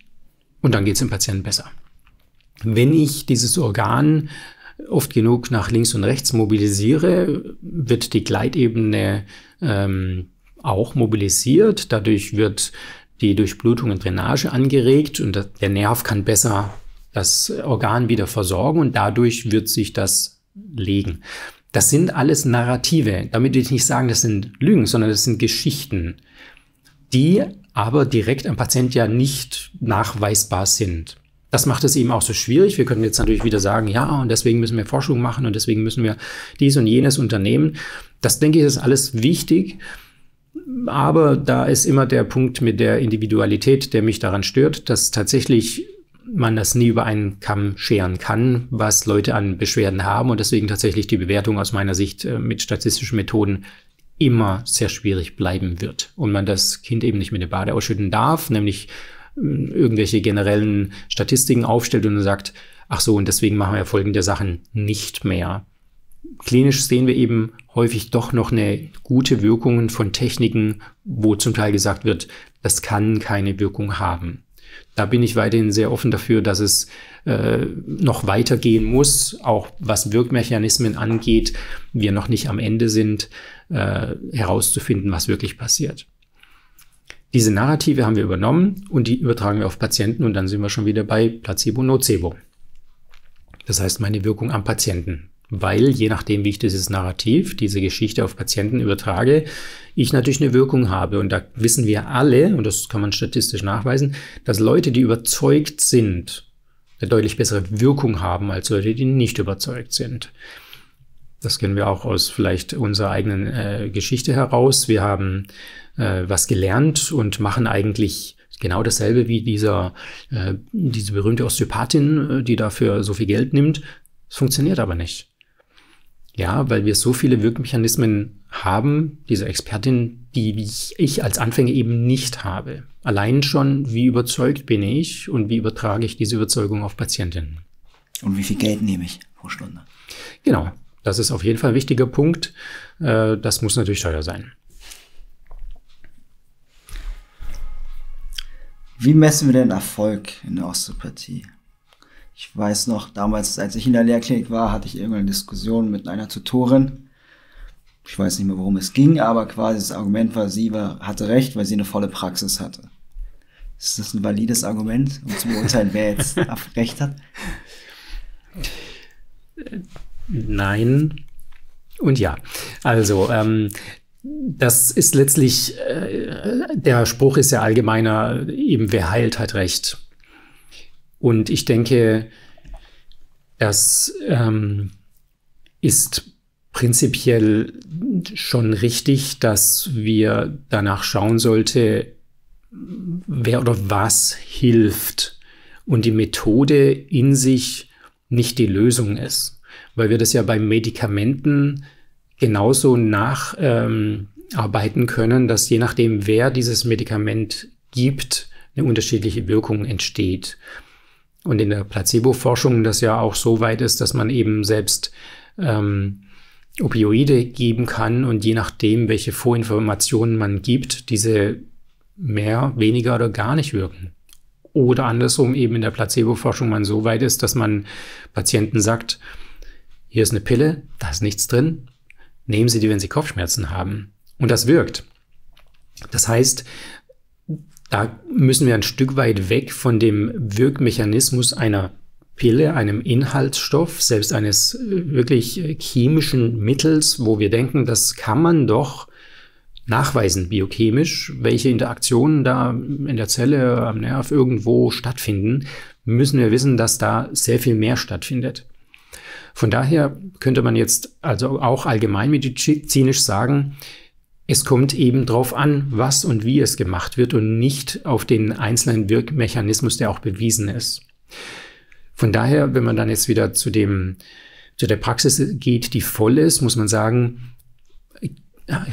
und dann geht es dem Patienten besser. Wenn ich dieses Organ oft genug nach links und rechts mobilisiere, wird die Gleitebene ähm, auch mobilisiert. Dadurch wird die Durchblutung und Drainage angeregt und der Nerv kann besser das Organ wieder versorgen und dadurch wird sich das legen. Das sind alles Narrative. Damit will ich nicht sagen, das sind Lügen, sondern das sind Geschichten, die aber direkt am Patient ja nicht nachweisbar sind. Das macht es eben auch so schwierig. Wir können jetzt natürlich wieder sagen, ja, und deswegen müssen wir Forschung machen und deswegen müssen wir dies und jenes unternehmen. Das denke ich ist alles wichtig. Aber da ist immer der Punkt mit der Individualität, der mich daran stört, dass tatsächlich man das nie über einen Kamm scheren kann, was Leute an Beschwerden haben und deswegen tatsächlich die Bewertung aus meiner Sicht äh, mit statistischen Methoden immer sehr schwierig bleiben wird und man das Kind eben nicht mit der Bade ausschütten darf, nämlich ähm, irgendwelche generellen Statistiken aufstellt und sagt, ach so, und deswegen machen wir folgende Sachen nicht mehr. Klinisch sehen wir eben häufig doch noch eine gute Wirkung von Techniken, wo zum Teil gesagt wird, das kann keine Wirkung haben. Da bin ich weiterhin sehr offen dafür, dass es äh, noch weitergehen muss, auch was Wirkmechanismen angeht, wir noch nicht am Ende sind, äh, herauszufinden, was wirklich passiert. Diese Narrative haben wir übernommen und die übertragen wir auf Patienten und dann sind wir schon wieder bei Placebo-Nocebo. Das heißt, meine Wirkung am Patienten. Weil je nachdem, wie ich dieses Narrativ, diese Geschichte auf Patienten übertrage, ich natürlich eine Wirkung habe. Und da wissen wir alle, und das kann man statistisch nachweisen, dass Leute, die überzeugt sind, eine deutlich bessere Wirkung haben als Leute, die nicht überzeugt sind. Das kennen wir auch aus vielleicht unserer eigenen äh, Geschichte heraus. Wir haben äh, was gelernt und machen eigentlich genau dasselbe wie dieser, äh, diese berühmte Osteopathin, äh, die dafür so viel Geld nimmt. Es funktioniert aber nicht. Ja, weil wir so viele Wirkmechanismen haben, diese Expertin, die ich, als Anfänger eben nicht habe. Allein schon, wie überzeugt bin ich und wie übertrage ich diese Überzeugung auf Patientinnen. Und wie viel Geld nehme ich pro Stunde? Genau, das ist auf jeden Fall ein wichtiger Punkt. Äh, das muss natürlich teuer sein. Wie messen wir denn Erfolg in der Osteopathie? Ich weiß noch, damals, als ich in der Lehrklinik war, hatte ich irgendeine Diskussion mit einer Tutorin. Ich weiß nicht mehr, worum es ging, aber quasi das Argument war, sie war, hatte recht, weil sie eine volle Praxis hatte. Ist das ein valides Argument, um zu beurteilen, wer jetzt recht hat? Nein und ja. Also, ähm, das ist letztlich, äh, der Spruch ist ja allgemeiner, eben wer heilt, hat recht. Und ich denke, das ähm, ist prinzipiell schon richtig, dass wir danach schauen sollte, wer oder was hilft und die Methode in sich nicht die Lösung ist. Weil wir das ja bei Medikamenten genauso nacharbeiten ähm, können, dass je nachdem, wer dieses Medikament gibt, eine unterschiedliche Wirkung entsteht. Und in der Placebo-Forschung das ja auch so weit ist, dass man eben selbst ähm, Opioide geben kann und je nachdem, welche Vorinformationen man gibt, diese mehr, weniger oder gar nicht wirken. Oder andersrum eben in der Placebo-Forschung man so weit ist, dass man Patienten sagt, hier ist eine Pille, da ist nichts drin, nehmen Sie die, wenn Sie Kopfschmerzen haben. Und das wirkt. Das heißt, da müssen wir ein Stück weit weg von dem Wirkmechanismus einer Pille, einem Inhaltsstoff, selbst eines äh, wirklich chemischen Mittels, wo wir denken, das kann man doch nachweisen biochemisch, welche Interaktionen da in der Zelle, am Nerv irgendwo stattfinden, müssen wir wissen, dass da sehr viel mehr stattfindet. Von daher könnte man jetzt also auch allgemeinmedizinisch sagen, es kommt eben darauf an, was und wie es gemacht wird und nicht auf den einzelnen Wirkmechanismus, der auch bewiesen ist. Von daher, wenn man dann jetzt wieder zu dem, zu der Praxis geht, die voll ist, muss man sagen,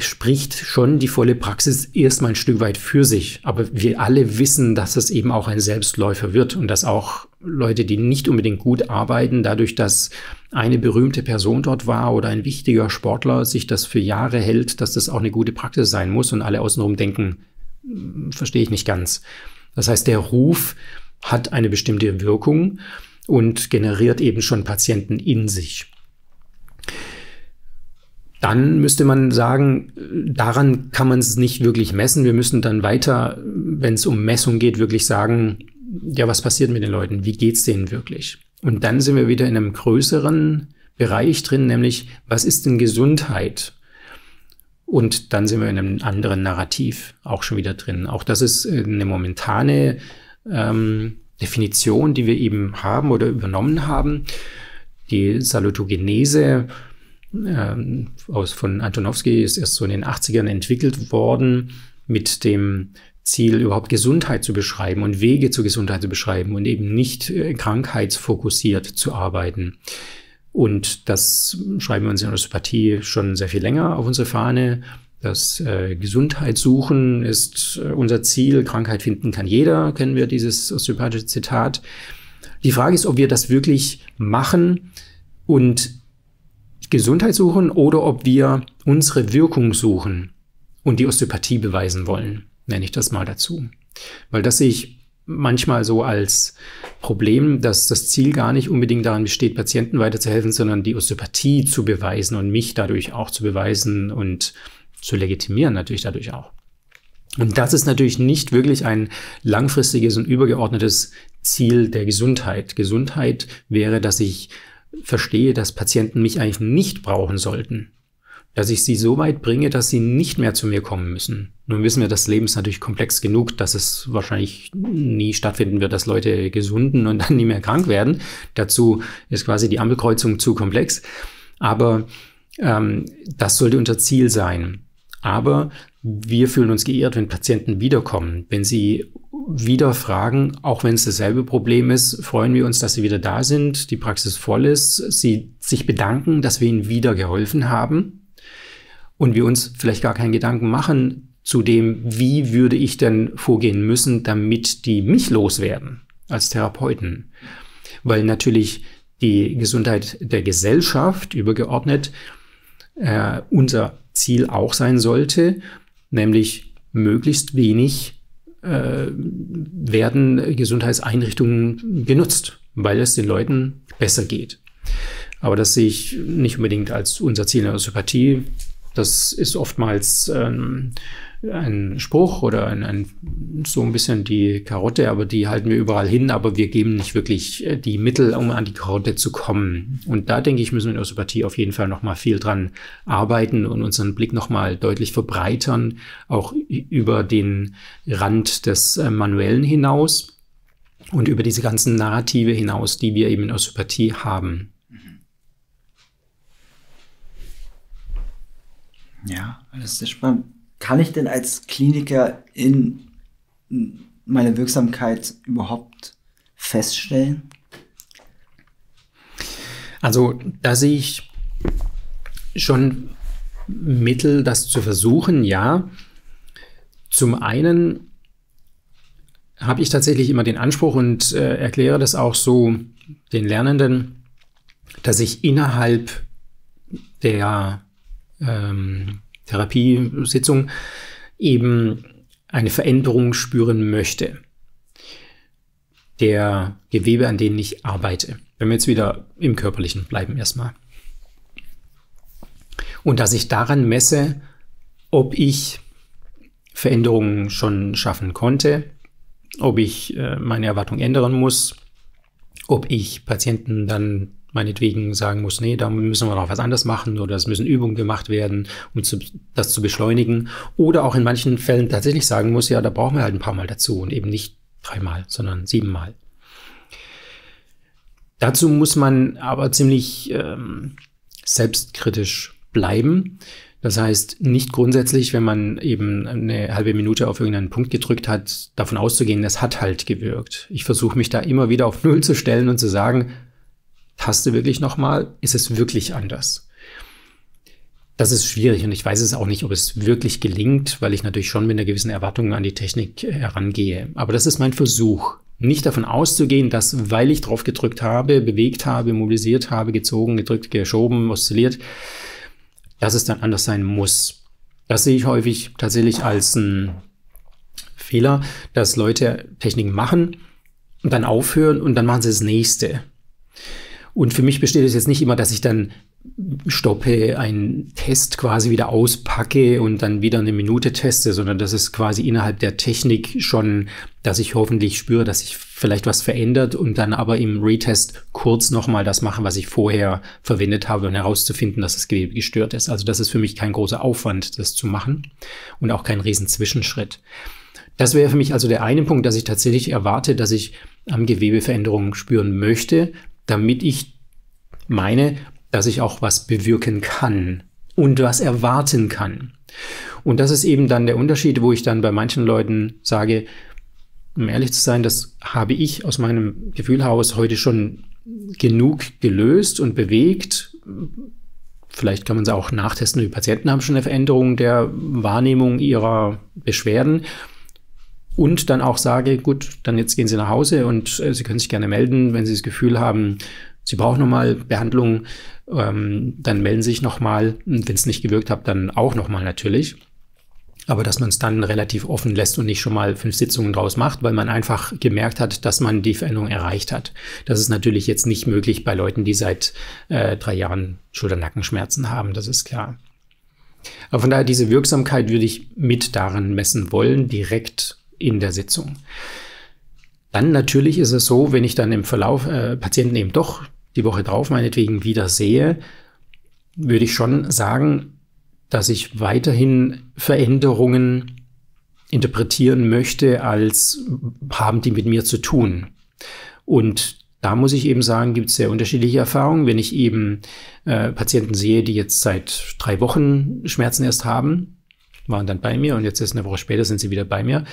spricht schon die volle Praxis erstmal ein Stück weit für sich. Aber wir alle wissen, dass es eben auch ein Selbstläufer wird und dass auch Leute, die nicht unbedingt gut arbeiten, dadurch, dass eine berühmte Person dort war oder ein wichtiger Sportler sich das für Jahre hält, dass das auch eine gute Praxis sein muss und alle außenrum denken, hm, verstehe ich nicht ganz. Das heißt, der Ruf hat eine bestimmte Wirkung und generiert eben schon Patienten in sich. Dann müsste man sagen, daran kann man es nicht wirklich messen. Wir müssen dann weiter, wenn es um Messung geht, wirklich sagen, ja, was passiert mit den Leuten? Wie geht's denen wirklich? Und dann sind wir wieder in einem größeren Bereich drin, nämlich was ist denn Gesundheit? Und dann sind wir in einem anderen Narrativ auch schon wieder drin. Auch das ist eine momentane ähm, Definition, die wir eben haben oder übernommen haben. Die Salutogenese ähm, aus, von Antonowski ist erst so in den 80ern entwickelt worden mit dem Ziel, überhaupt Gesundheit zu beschreiben und Wege zur Gesundheit zu beschreiben und eben nicht äh, krankheitsfokussiert zu arbeiten. Und das schreiben wir uns in Osteopathie schon sehr viel länger auf unsere Fahne. Das äh, Gesundheit suchen ist äh, unser Ziel. Krankheit finden kann jeder, kennen wir dieses osteopathische Zitat. Die Frage ist, ob wir das wirklich machen und Gesundheit suchen oder ob wir unsere Wirkung suchen und die Osteopathie beweisen wollen, nenne ich das mal dazu. Weil das sehe ich manchmal so als Problem, dass das Ziel gar nicht unbedingt daran besteht, Patienten weiterzuhelfen, sondern die Osteopathie zu beweisen und mich dadurch auch zu beweisen und zu legitimieren natürlich dadurch auch. Und das ist natürlich nicht wirklich ein langfristiges und übergeordnetes Ziel der Gesundheit. Gesundheit wäre, dass ich verstehe, dass Patienten mich eigentlich nicht brauchen sollten dass ich sie so weit bringe, dass sie nicht mehr zu mir kommen müssen. Nun wissen wir, das Leben ist natürlich komplex genug, dass es wahrscheinlich nie stattfinden wird, dass Leute gesunden und dann nie mehr krank werden. Dazu ist quasi die Ampelkreuzung zu komplex. Aber ähm, das sollte unser Ziel sein. Aber wir fühlen uns geehrt, wenn Patienten wiederkommen. Wenn sie wieder fragen, auch wenn es dasselbe Problem ist, freuen wir uns, dass sie wieder da sind, die Praxis voll ist, sie sich bedanken, dass wir ihnen wieder geholfen haben und wir uns vielleicht gar keinen Gedanken machen zu dem, wie würde ich denn vorgehen müssen, damit die mich loswerden als Therapeuten. Weil natürlich die Gesundheit der Gesellschaft übergeordnet äh, unser Ziel auch sein sollte, nämlich möglichst wenig äh, werden Gesundheitseinrichtungen genutzt, weil es den Leuten besser geht. Aber das sehe ich nicht unbedingt als unser Ziel in der Osteopathie. Das ist oftmals ähm, ein Spruch oder ein, ein, so ein bisschen die Karotte, aber die halten wir überall hin, aber wir geben nicht wirklich äh, die Mittel, um an die Karotte zu kommen. Und da denke ich, müssen wir in Osteopathie auf jeden Fall nochmal viel dran arbeiten und unseren Blick nochmal deutlich verbreitern, auch über den Rand des äh, Manuellen hinaus und über diese ganzen Narrative hinaus, die wir eben in Osteopathie haben. Ja, das ist spannend. Kann ich denn als Kliniker in meine Wirksamkeit überhaupt feststellen? Also da sehe ich schon Mittel, das zu versuchen, ja. Zum einen habe ich tatsächlich immer den Anspruch und äh, erkläre das auch so den Lernenden, dass ich innerhalb der ähm, Therapiesitzung eben eine Veränderung spüren möchte der Gewebe, an denen ich arbeite. Wenn wir jetzt wieder im körperlichen bleiben erstmal. Und dass ich daran messe, ob ich Veränderungen schon schaffen konnte, ob ich äh, meine Erwartung ändern muss, ob ich Patienten dann meinetwegen sagen muss, nee, da müssen wir noch was anderes machen oder es müssen Übungen gemacht werden, um zu, das zu beschleunigen. Oder auch in manchen Fällen tatsächlich sagen muss, ja, da brauchen wir halt ein paar Mal dazu und eben nicht dreimal, sondern siebenmal. Dazu muss man aber ziemlich ähm, selbstkritisch bleiben. Das heißt, nicht grundsätzlich, wenn man eben eine halbe Minute auf irgendeinen Punkt gedrückt hat, davon auszugehen, das hat halt gewirkt. Ich versuche mich da immer wieder auf Null zu stellen und zu sagen, taste wirklich nochmal, ist es wirklich anders? Das ist schwierig und ich weiß es auch nicht, ob es wirklich gelingt, weil ich natürlich schon mit einer gewissen Erwartung an die Technik herangehe. Aber das ist mein Versuch. Nicht davon auszugehen, dass, weil ich drauf gedrückt habe, bewegt habe, mobilisiert habe, gezogen, gedrückt, geschoben, oszilliert, dass es dann anders sein muss. Das sehe ich häufig tatsächlich als ein Fehler, dass Leute Techniken machen und dann aufhören und dann machen sie das nächste. Und für mich besteht es jetzt nicht immer, dass ich dann stoppe, einen Test quasi wieder auspacke und dann wieder eine Minute teste, sondern das ist quasi innerhalb der Technik schon, dass ich hoffentlich spüre, dass sich vielleicht was verändert und dann aber im Retest kurz nochmal das mache, was ich vorher verwendet habe, um herauszufinden, dass das Gewebe gestört ist. Also das ist für mich kein großer Aufwand, das zu machen und auch kein riesen Zwischenschritt. Das wäre für mich also der eine Punkt, dass ich tatsächlich erwarte, dass ich am Gewebe Veränderungen spüren möchte, damit ich meine, dass ich auch was bewirken kann und was erwarten kann. Und das ist eben dann der Unterschied, wo ich dann bei manchen Leuten sage, um ehrlich zu sein, das habe ich aus meinem Gefühl heraus heute schon genug gelöst und bewegt. Vielleicht kann man es auch nachtesten. Die Patienten haben schon eine Veränderung der Wahrnehmung ihrer Beschwerden. Und dann auch sage, gut, dann jetzt gehen Sie nach Hause und äh, Sie können sich gerne melden, wenn Sie das Gefühl haben, Sie brauchen nochmal Behandlung, ähm, dann melden Sie sich nochmal. Wenn es nicht gewirkt hat, dann auch nochmal natürlich aber dass man es dann relativ offen lässt und nicht schon mal fünf Sitzungen draus macht, weil man einfach gemerkt hat, dass man die Veränderung erreicht hat. Das ist natürlich jetzt nicht möglich bei Leuten, die seit äh, drei Jahren Schulter-Nackenschmerzen haben, das ist klar. Aber von daher, diese Wirksamkeit würde ich mit daran messen wollen, direkt in der Sitzung. Dann natürlich ist es so, wenn ich dann im Verlauf äh, Patienten eben doch die Woche drauf meinetwegen wieder sehe, würde ich schon sagen, dass ich weiterhin Veränderungen interpretieren möchte, als haben die mit mir zu tun. Und da muss ich eben sagen, gibt es sehr unterschiedliche Erfahrungen. Wenn ich eben äh, Patienten sehe, die jetzt seit drei Wochen Schmerzen erst haben, waren dann bei mir und jetzt ist eine Woche später sind sie wieder bei mir,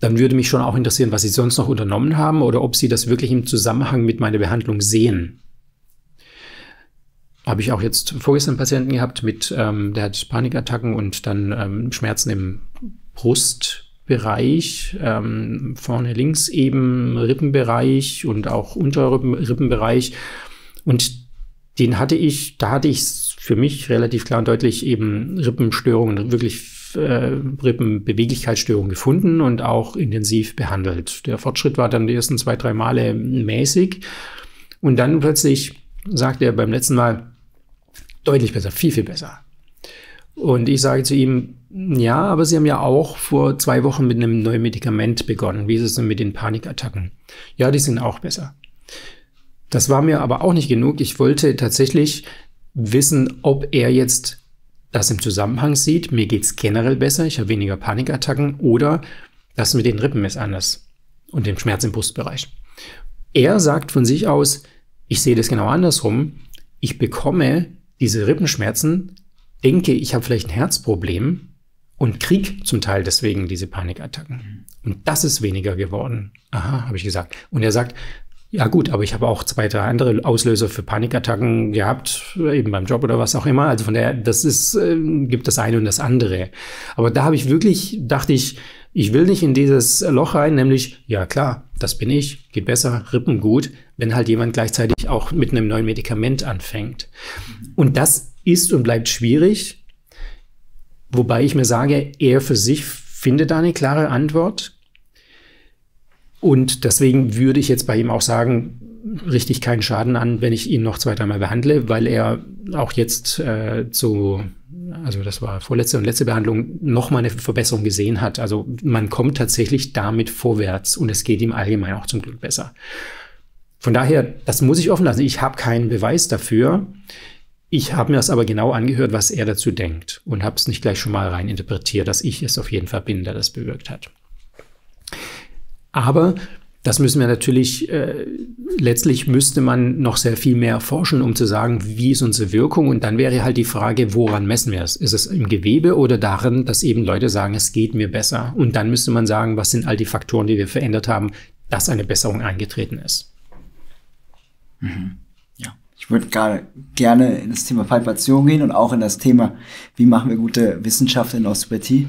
dann würde mich schon auch interessieren, was sie sonst noch unternommen haben oder ob sie das wirklich im Zusammenhang mit meiner Behandlung sehen habe ich auch jetzt vorgestern Patienten gehabt mit, ähm, der hat Panikattacken und dann ähm, Schmerzen im Brustbereich, ähm, vorne links eben Rippenbereich und auch Unterrippenbereich. Und den hatte ich, da hatte ich für mich relativ klar und deutlich eben Rippenstörungen, wirklich Rippenbeweglichkeitsstörungen gefunden und auch intensiv behandelt. Der Fortschritt war dann die ersten zwei, drei Male mäßig. Und dann plötzlich sagte er beim letzten Mal, Deutlich besser, viel, viel besser. Und ich sage zu ihm, ja, aber Sie haben ja auch vor zwei Wochen mit einem neuen Medikament begonnen. Wie ist es denn mit den Panikattacken? Ja, die sind auch besser. Das war mir aber auch nicht genug. Ich wollte tatsächlich wissen, ob er jetzt das im Zusammenhang sieht. Mir geht es generell besser, ich habe weniger Panikattacken oder das mit den Rippen ist anders und dem Schmerz im Brustbereich. Er sagt von sich aus, ich sehe das genau andersrum. Ich bekomme diese Rippenschmerzen, denke, ich habe vielleicht ein Herzproblem und krieg zum Teil deswegen diese Panikattacken. Und das ist weniger geworden. Aha, habe ich gesagt. Und er sagt, ja gut, aber ich habe auch zwei, drei andere Auslöser für Panikattacken gehabt, eben beim Job oder was auch immer. Also von daher, das ist, äh, gibt das eine und das andere. Aber da habe ich wirklich, dachte ich, ich will nicht in dieses Loch rein, nämlich, ja klar, das bin ich, geht besser, Rippen gut, wenn halt jemand gleichzeitig auch mit einem neuen Medikament anfängt. Und das ist und bleibt schwierig, wobei ich mir sage, er für sich findet da eine klare Antwort. Und deswegen würde ich jetzt bei ihm auch sagen, richtig keinen Schaden an, wenn ich ihn noch zwei, dreimal behandle, weil er auch jetzt äh, zu, also das war vorletzte und letzte Behandlung, nochmal eine Verbesserung gesehen hat. Also man kommt tatsächlich damit vorwärts und es geht ihm allgemein auch zum Glück besser. Von daher, das muss ich offen lassen. Ich habe keinen Beweis dafür. Ich habe mir das aber genau angehört, was er dazu denkt und habe es nicht gleich schon mal rein interpretiert, dass ich es auf jeden Fall bin, der das bewirkt hat. Aber das müssen wir natürlich, äh, letztlich müsste man noch sehr viel mehr forschen, um zu sagen, wie ist unsere Wirkung. Und dann wäre halt die Frage, woran messen wir es? Ist es im Gewebe oder darin, dass eben Leute sagen, es geht mir besser? Und dann müsste man sagen, was sind all die Faktoren, die wir verändert haben, dass eine Besserung eingetreten ist. Mhm. Ja, ich würde gerne in das Thema Palpation gehen und auch in das Thema, wie machen wir gute Wissenschaft in Osteopathie.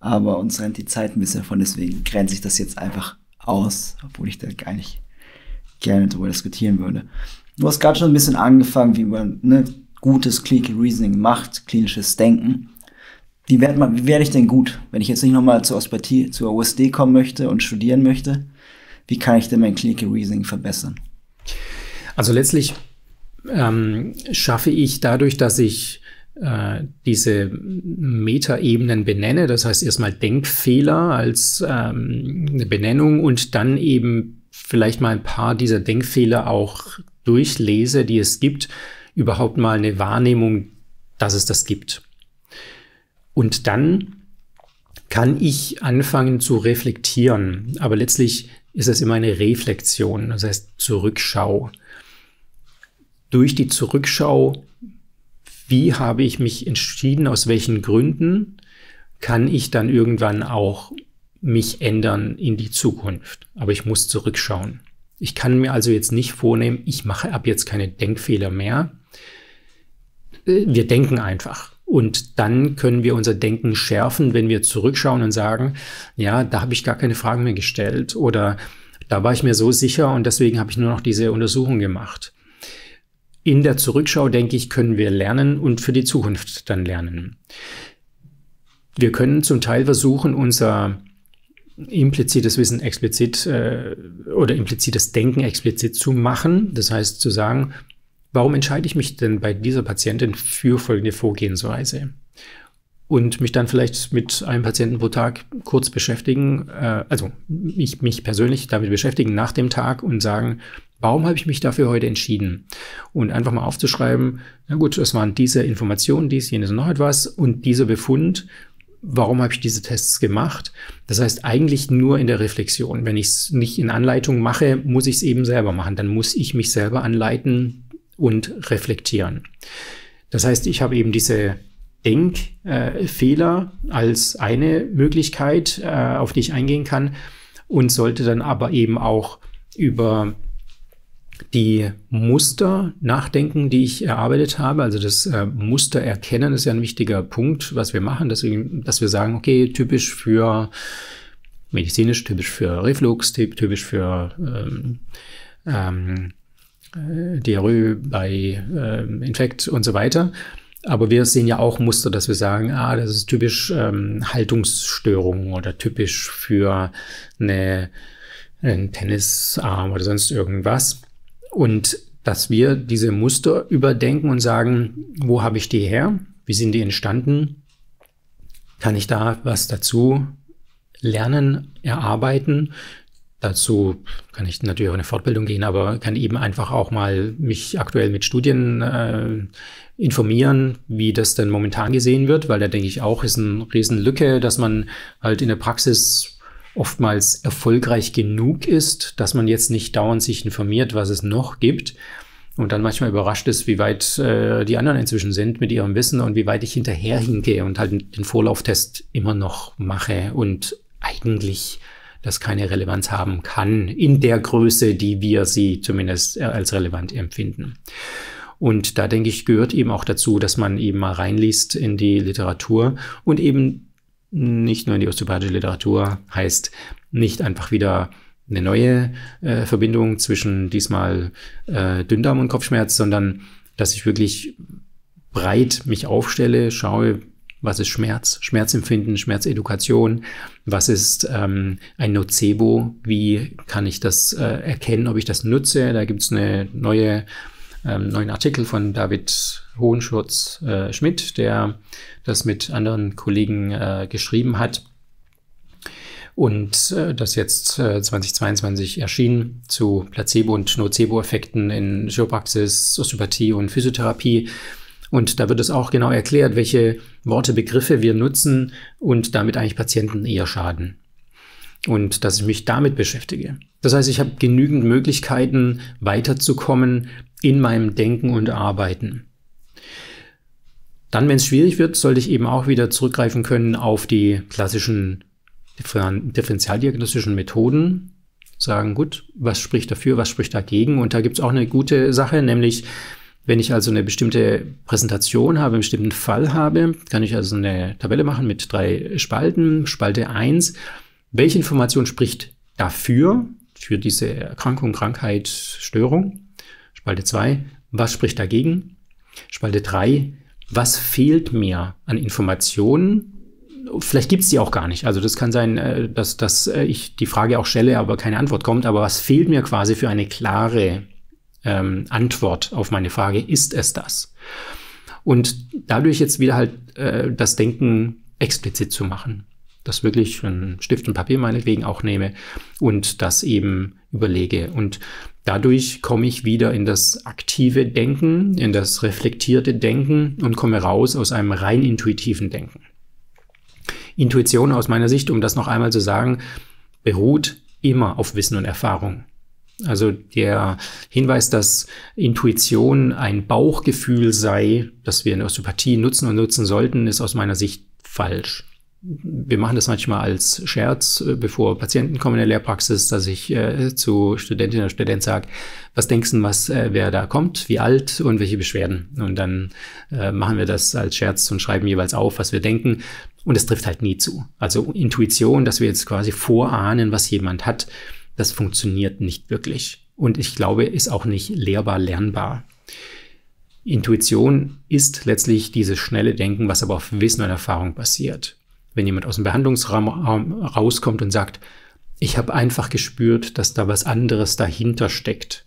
Aber uns rennt die Zeit ein bisschen von, deswegen grenze ich das jetzt einfach aus, obwohl ich da gar nicht gerne darüber diskutieren würde. Du hast gerade schon ein bisschen angefangen, wie man ne, gutes Clinical Reasoning macht, klinisches Denken. Wie werde werd ich denn gut, wenn ich jetzt nicht nochmal zur Osteopathie, zur USD kommen möchte und studieren möchte? Wie kann ich denn mein Clinical Reasoning verbessern? Also letztlich ähm, schaffe ich dadurch, dass ich äh, diese Metaebenen benenne. Das heißt erstmal Denkfehler als ähm, eine Benennung und dann eben vielleicht mal ein paar dieser Denkfehler auch durchlese, die es gibt, überhaupt mal eine Wahrnehmung, dass es das gibt. Und dann kann ich anfangen zu reflektieren. Aber letztlich ist es immer eine Reflexion, das heißt Zurückschau. Durch die Zurückschau wie habe ich mich entschieden, aus welchen Gründen kann ich dann irgendwann auch mich ändern in die Zukunft. Aber ich muss zurückschauen. Ich kann mir also jetzt nicht vornehmen, ich mache ab jetzt keine Denkfehler mehr. äh, wir denken einfach. Und dann können wir unser Denken schärfen, wenn wir zurückschauen und sagen, ja, da habe ich gar keine Fragen mehr gestellt oder da war ich mir so sicher und deswegen habe ich nur noch diese Untersuchung gemacht. In der Zurückschau, denke ich, können wir lernen und für die Zukunft dann lernen. Wir können zum Teil versuchen, unser implizites Wissen explizit äh, oder implizites Denken explizit zu machen. Das heißt zu sagen, warum entscheide ich mich denn bei dieser Patientin für folgende Vorgehensweise? Und mich dann vielleicht mit einem Patienten pro Tag kurz beschäftigen, äh, also mich, mich persönlich damit beschäftigen nach dem Tag und sagen, warum habe ich mich dafür heute entschieden? Und einfach mal aufzuschreiben, na gut, es waren diese Informationen, dies, jenes und noch etwas und dieser Befund warum habe ich diese Tests gemacht? Das heißt eigentlich nur in der Reflexion. Wenn ich es nicht in Anleitung mache, muss ich es eben selber machen. Dann muss ich mich selber anleiten und reflektieren. Das heißt, ich habe eben diese Denkfehler als eine Möglichkeit, äh, auf die ich eingehen kann und sollte dann aber eben auch über die Muster nachdenken, die ich erarbeitet habe. Also das äh, Muster erkennen ist ja ein wichtiger Punkt, was wir machen, dass wir, dass wir sagen, okay, typisch für medizinisch, typisch für Reflux, typisch für ähm, ähm, äh, Diarrhoe bei äh, Infekt und so weiter. Aber wir sehen ja auch Muster, dass wir sagen, ah, das ist typisch ähm, Haltungsstörung oder typisch für eine, einen Tennisarm oder sonst irgendwas. Und dass wir diese Muster überdenken und sagen, wo habe ich die her? Wie sind die entstanden? Kann ich da was dazu lernen, erarbeiten? Dazu kann ich natürlich auch in eine Fortbildung gehen, aber kann eben einfach auch mal mich aktuell mit Studien äh, informieren, wie das denn momentan gesehen wird, weil da denke ich auch, ist eine Riesenlücke, dass man halt in der Praxis oftmals erfolgreich genug ist, dass man jetzt nicht dauernd sich informiert, was es noch gibt und dann manchmal überrascht ist, wie weit äh, die anderen inzwischen sind mit ihrem Wissen und wie weit ich hinterherhingehe und halt den Vorlauftest immer noch mache und eigentlich das keine Relevanz haben kann in der Größe, die wir sie zumindest äh, als relevant empfinden. Und da denke ich, gehört eben auch dazu, dass man eben mal reinliest in die Literatur und eben nicht nur in die osteopathische Literatur heißt nicht einfach wieder eine neue äh, Verbindung zwischen diesmal äh, Dünndarm und Kopfschmerz, sondern dass ich wirklich breit mich aufstelle, schaue, was ist Schmerz, Schmerzempfinden, Schmerzedukation, was ist ähm, ein Nocebo, wie kann ich das äh, erkennen, ob ich das nutze. Da gibt es eine neue ähm, neuen Artikel von David Hohenschutz äh, Schmidt, der das mit anderen Kollegen äh, geschrieben hat und äh, das jetzt äh, 2022 erschien zu Placebo- und Nocebo-Effekten in Chiropraxis, Osteopathie und Physiotherapie. Und da wird es auch genau erklärt, welche Worte, Begriffe wir nutzen und damit eigentlich Patienten eher schaden. Und dass ich mich damit beschäftige. Das heißt, ich habe genügend Möglichkeiten, weiterzukommen in meinem Denken und Arbeiten. Dann, wenn es schwierig wird, sollte ich eben auch wieder zurückgreifen können auf die klassischen differentialdiagnostischen Methoden. Sagen, gut, was spricht dafür, was spricht dagegen? Und da gibt es auch eine gute Sache, nämlich wenn ich also eine bestimmte Präsentation habe, einen bestimmten Fall habe, kann ich also eine Tabelle machen mit drei Spalten. Spalte 1, welche Information spricht dafür, für diese Erkrankung, Krankheit, Störung? Spalte 2, was spricht dagegen? Spalte 3, was fehlt mir an Informationen? Vielleicht gibt es die auch gar nicht. Also das kann sein, äh, dass, dass äh, ich die Frage auch stelle, aber keine Antwort kommt. Aber was fehlt mir quasi für eine klare ähm, Antwort auf meine Frage? Ist es das? Und dadurch jetzt wieder halt äh, das Denken explizit zu machen. Das wirklich einen Stift und Papier meinetwegen auch nehme und das eben überlege. Und Dadurch komme ich wieder in das aktive Denken, in das reflektierte Denken und komme raus aus einem rein intuitiven Denken. Intuition aus meiner Sicht, um das noch einmal zu sagen, beruht immer auf Wissen und Erfahrung. Also der Hinweis, dass Intuition ein Bauchgefühl sei, das wir in Osteopathie nutzen und nutzen sollten, ist aus meiner Sicht falsch. Wir machen das manchmal als Scherz, äh, bevor Patienten kommen in der Lehrpraxis, dass ich äh, zu Studentinnen und Studenten sage, was denkst du, was, äh, wer da kommt, wie alt und welche Beschwerden? Und dann äh, machen wir das als Scherz und schreiben jeweils auf, was wir denken. Und es trifft halt nie zu. Also Intuition, dass wir jetzt quasi vorahnen, was jemand hat, das funktioniert nicht wirklich. Und ich glaube, ist auch nicht lehrbar, lernbar. Intuition ist letztlich dieses schnelle Denken, was aber auf Wissen und Erfahrung basiert. Wenn jemand aus dem Behandlungsraum rauskommt und sagt, ich habe einfach gespürt, dass da was anderes dahinter steckt,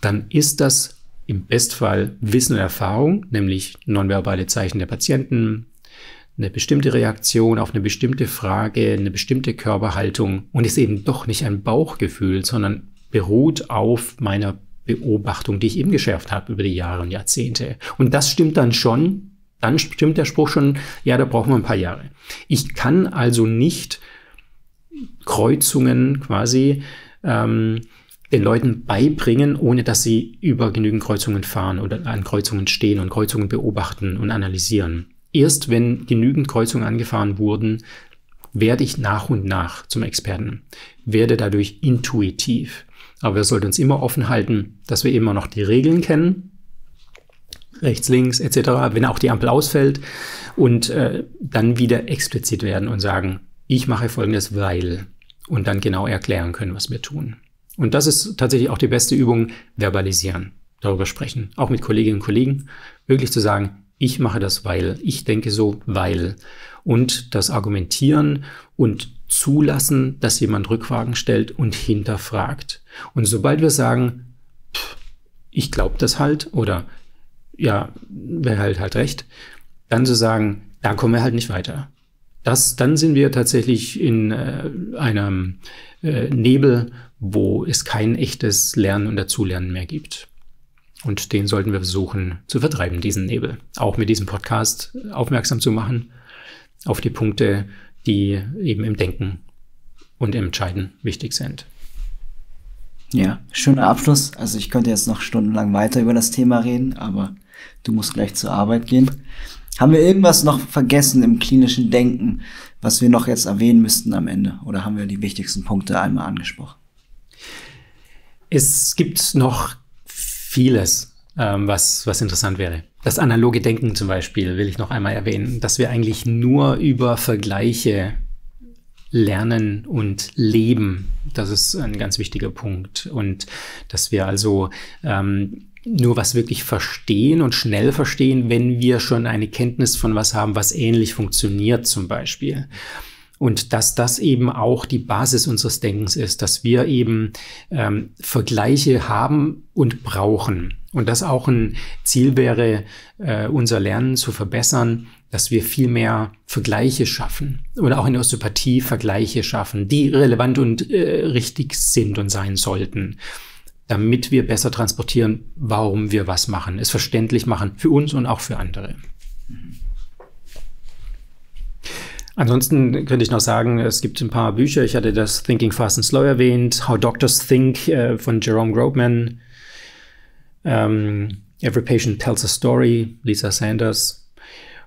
dann ist das im Bestfall Wissen und Erfahrung, nämlich nonverbale Zeichen der Patienten, eine bestimmte Reaktion auf eine bestimmte Frage, eine bestimmte Körperhaltung und ist eben doch nicht ein Bauchgefühl, sondern beruht auf meiner Beobachtung, die ich eben geschärft habe über die Jahre und Jahrzehnte. Und das stimmt dann schon, dann stimmt der Spruch schon, ja, da brauchen wir ein paar Jahre. Ich kann also nicht Kreuzungen quasi ähm, den Leuten beibringen, ohne dass sie über genügend Kreuzungen fahren oder an Kreuzungen stehen und Kreuzungen beobachten und analysieren. Erst wenn genügend Kreuzungen angefahren wurden, werde ich nach und nach zum Experten, werde dadurch intuitiv. Aber wir sollten uns immer offen halten, dass wir immer noch die Regeln kennen, rechts, links etc., wenn auch die Ampel ausfällt und äh, dann wieder explizit werden und sagen, ich mache folgendes, weil und dann genau erklären können, was wir tun. Und das ist tatsächlich auch die beste Übung, verbalisieren, darüber sprechen, auch mit Kolleginnen und Kollegen, wirklich zu sagen, ich mache das, weil, ich denke so, weil. Und das Argumentieren und zulassen, dass jemand Rückfragen stellt und hinterfragt. Und sobald wir sagen, pff, ich glaube das halt oder ja, wer halt halt recht, dann zu sagen, da kommen wir halt nicht weiter. Das, dann sind wir tatsächlich in äh, einem äh, Nebel, wo es kein echtes Lernen und Dazulernen mehr gibt. Und den sollten wir versuchen zu vertreiben, diesen Nebel. Auch mit diesem Podcast aufmerksam zu machen auf die Punkte, die eben im Denken und im Entscheiden wichtig sind. Ja, schöner Abschluss. Also ich könnte jetzt noch stundenlang weiter über das Thema reden, aber du musst gleich zur Arbeit gehen. Haben wir irgendwas noch vergessen im klinischen Denken, was wir noch jetzt erwähnen müssten am Ende? Oder haben wir die wichtigsten Punkte einmal angesprochen? Es gibt noch vieles, ähm, was, was interessant wäre. Das analoge Denken zum Beispiel will ich noch einmal erwähnen, dass wir eigentlich nur über Vergleiche lernen und leben. Das ist ein ganz wichtiger Punkt. Und dass wir also ähm, nur was wirklich verstehen und schnell verstehen, wenn wir schon eine Kenntnis von was haben, was ähnlich funktioniert zum Beispiel. Und dass das eben auch die Basis unseres Denkens ist, dass wir eben ähm, Vergleiche haben und brauchen. Und das auch ein Ziel wäre, äh, unser Lernen zu verbessern, dass wir viel mehr Vergleiche schaffen oder auch in der Osteopathie Vergleiche schaffen, die relevant und äh, richtig sind und sein sollten, damit wir besser transportieren, warum wir was machen, es verständlich machen für uns und auch für andere. Ansonsten könnte ich noch sagen, es gibt ein paar Bücher. Ich hatte das Thinking Fast and Slow erwähnt, How Doctors Think äh, von Jerome Grobman, ähm, Every Patient Tells a Story, Lisa Sanders.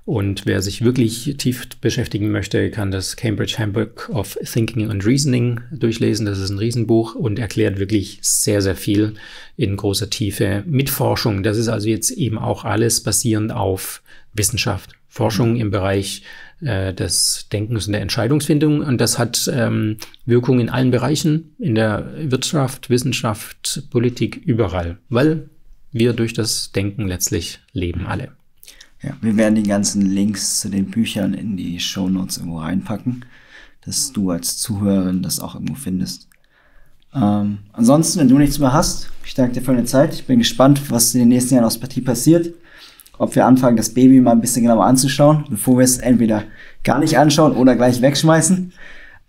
Und wer sich wirklich tief beschäftigen möchte, kann das Cambridge Handbook of Thinking and Reasoning durchlesen. Das ist ein Riesenbuch und erklärt wirklich sehr, sehr viel in großer Tiefe mit Forschung. Das ist also jetzt eben auch alles basierend auf Wissenschaft. Forschung im Bereich äh, des Denkens und der Entscheidungsfindung. Und das hat ähm, Wirkung in allen Bereichen, in der Wirtschaft, Wissenschaft, Politik, überall, weil wir durch das Denken letztlich leben alle. Ja, wir werden die ganzen Links zu den Büchern in die Show Notes irgendwo reinpacken, dass du als Zuhörerin das auch irgendwo findest. Ähm, ansonsten, wenn du nichts mehr hast, ich danke dir für deine Zeit. Ich bin gespannt, was in den nächsten Jahren aus Partie passiert. Ob wir anfangen, das Baby mal ein bisschen genauer anzuschauen, bevor wir es entweder gar nicht anschauen oder gleich wegschmeißen.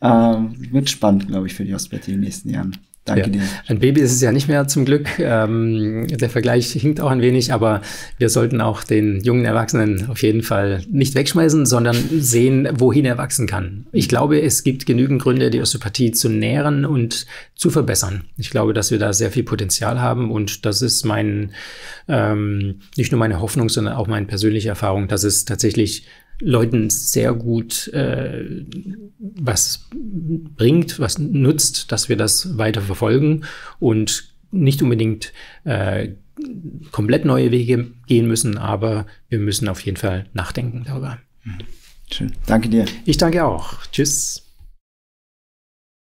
Ähm, wird spannend, glaube ich, für die Hospitality in den nächsten Jahren. Danke ja. dir. Ein Baby ist es ja nicht mehr zum Glück. Ähm, der Vergleich hinkt auch ein wenig, aber wir sollten auch den jungen Erwachsenen auf jeden Fall nicht wegschmeißen, sondern sehen, wohin er wachsen kann. Ich glaube, es gibt genügend Gründe, die Osteopathie zu nähren und zu verbessern. Ich glaube, dass wir da sehr viel Potenzial haben und das ist mein, ähm, nicht nur meine Hoffnung, sondern auch meine persönliche Erfahrung, dass es tatsächlich Leuten sehr gut äh, was bringt, was nutzt, dass wir das weiter verfolgen und nicht unbedingt äh, komplett neue Wege gehen müssen, aber wir müssen auf jeden Fall nachdenken darüber. Schön. Danke dir. Ich danke auch. Tschüss.